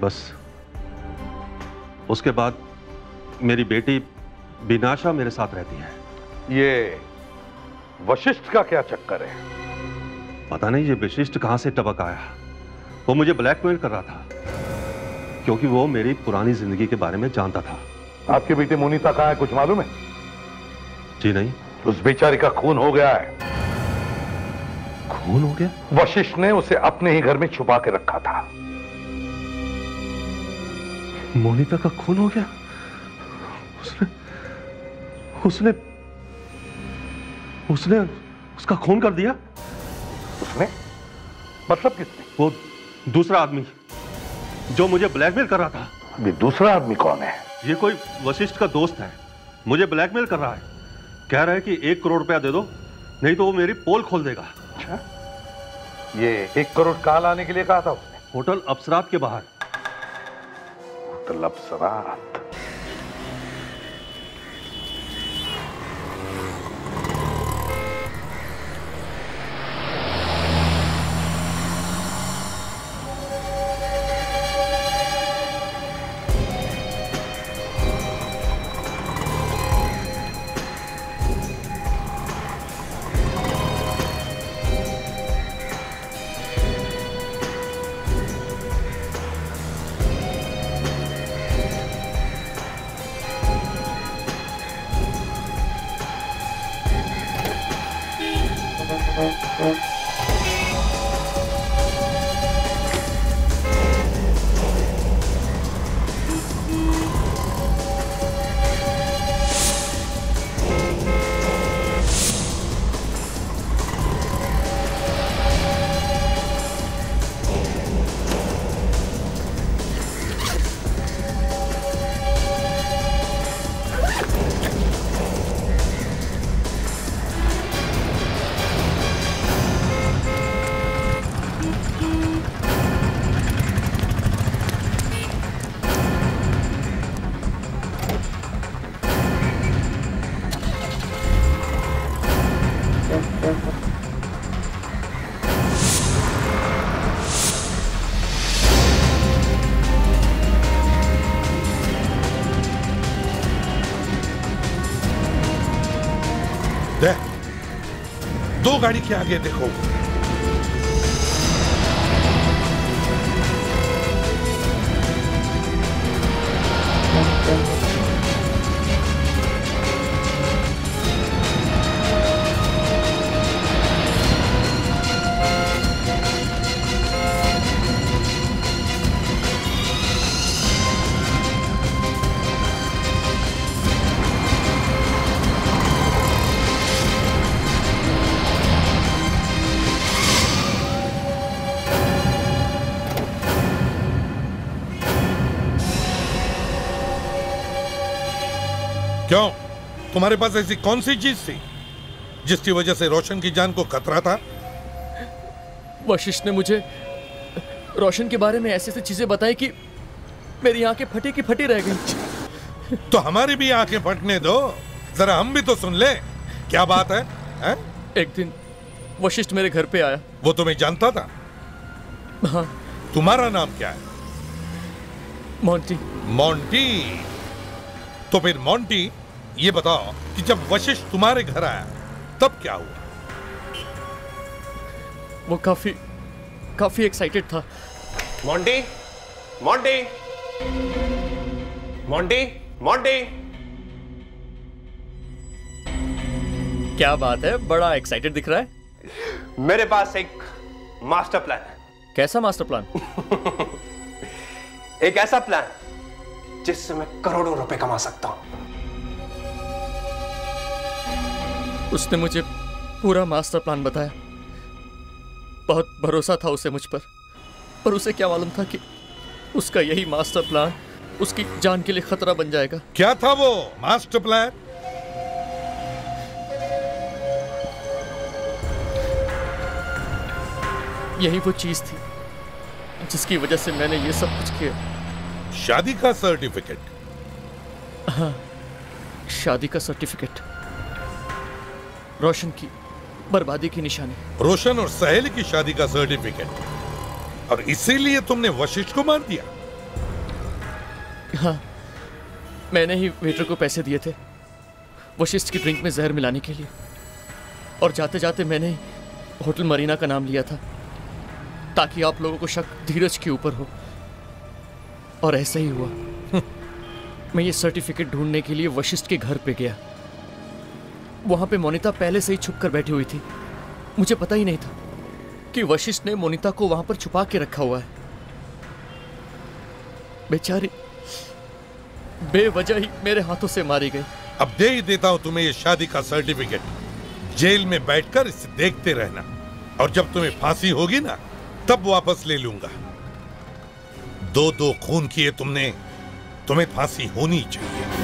बस उसके बाद मेरी बेटी बिनाशा मेरे साथ रहती है। ये वशिष्ठ का क्या चक्कर है? पता नहीं ये विशिष्ट कहाँ से टपक आया। वो मुझे ब्लैकमेल कर रहा था क्योंकि वो मेरी पुरानी ज़िंदगी के बारे में जानता था। आपकी बेटी मोनिता कहाँ है कुछ मालूम है? जी नहीं। उस बेचारी का खून हो गया है। खून हो गया? वशिष्ठ ने उसे अपने ही घर में छुपा के रखा था। मोनिता का खून हो गया? उसने उसने उसने उसका खून कर दिया? उसने? मतलब किसने? वो दूसरा आदमी जो मुझे ब्लैकमेल कर रहा था। ये दूसरा आदमी कौन है? ये कोई वशिष्ठ का दोस्त है। मुझे ब्लैकमेल कर रहा है। कह रहा है कि एक करोड़ रुपया दे दो नहीं तो वो मेरी पोल खोल देगा। अच्छा। ये एक करोड़ कहा लाने के लिए कहा था उसने? होटल अप्सरात के बाहर। होटल अप्सरात गाड़ी के आगे देखो। तुम्हारे पास ऐसी कौन सी चीज़ थी जिसकी वजह से रोशन की जान को खतरा था? वशिष्ठ ने मुझे रोशन के बारे में ऐसी ऐसी चीज़ें बताई कि मेरी आँखें फटी की फटी रह गई। तो हमारी भी आँखें फटने दो। जरा हम भी तो सुन ले। क्या बात है, है? एक दिन वशिष्ठ मेरे घर पे आया। वो तुम्हें जानता था? हाँ। तुम्हारा नाम क्या है? मोंटी। मोंटी। तो फिर मोंटी ये बताओ कि जब वशिष्ठ तुम्हारे घर आया तब क्या हुआ? वो काफ़ी काफ़ी एक्साइटेड था। मोंटी मोंटी मोंटी मोंटी क्या बात है? बड़ा एक्साइटेड दिख रहा है। मेरे पास एक मास्टर प्लान है। कैसा मास्टर प्लान एक ऐसा प्लान जिससे मैं करोड़ों रुपए कमा सकता हूँ। उसने मुझे पूरा मास्टर प्लान बताया। बहुत भरोसा था उसे मुझ पर पर उसे क्या मालूम था कि उसका यही मास्टर प्लान उसकी जान के लिए खतरा बन जाएगा। क्या था वो मास्टर प्लान? यही वो चीज़ थी जिसकी वजह से मैंने ये सब कुछ किया। शादी का सर्टिफिकेट। हाँ शादी का सर्टिफिकेट। रोशन की बर्बादी की निशानी। रोशन और सहेली की शादी का सर्टिफिकेट और इसीलिए तुमने वशिष्ठ को मार दिया। हाँ मैंने ही वेटर को पैसे दिए थे वशिष्ठ की ड्रिंक में जहर मिलाने के लिए। और जाते जाते मैंने होटल मरीना का नाम लिया था ताकि आप लोगों को शक धीरज के ऊपर हो। और ऐसा ही हुआ। मैं ये सर्टिफिकेट ढूँढने के लिए वशिष्ठ के घर पे गया। वहाँ पे मोनिता पहले से ही छुप कर बैठी हुई थी। मुझे पता ही नहीं था कि वशिष्ठ ने मोनिता को वहाँ पर छुपा के रखा हुआ है। बेचारी, बेवजह ही मेरे हाथों से मारी गई। अब दे ही देता हूँ तुम्हें ये शादी का सर्टिफिकेट। जेल में बैठकर इसे देखते रहना। और जब तुम्हें फांसी होगी ना, तब वापस ले लूँगा। दो दो खून किए तुमने, तुम्हें फांसी होनी चाहिए।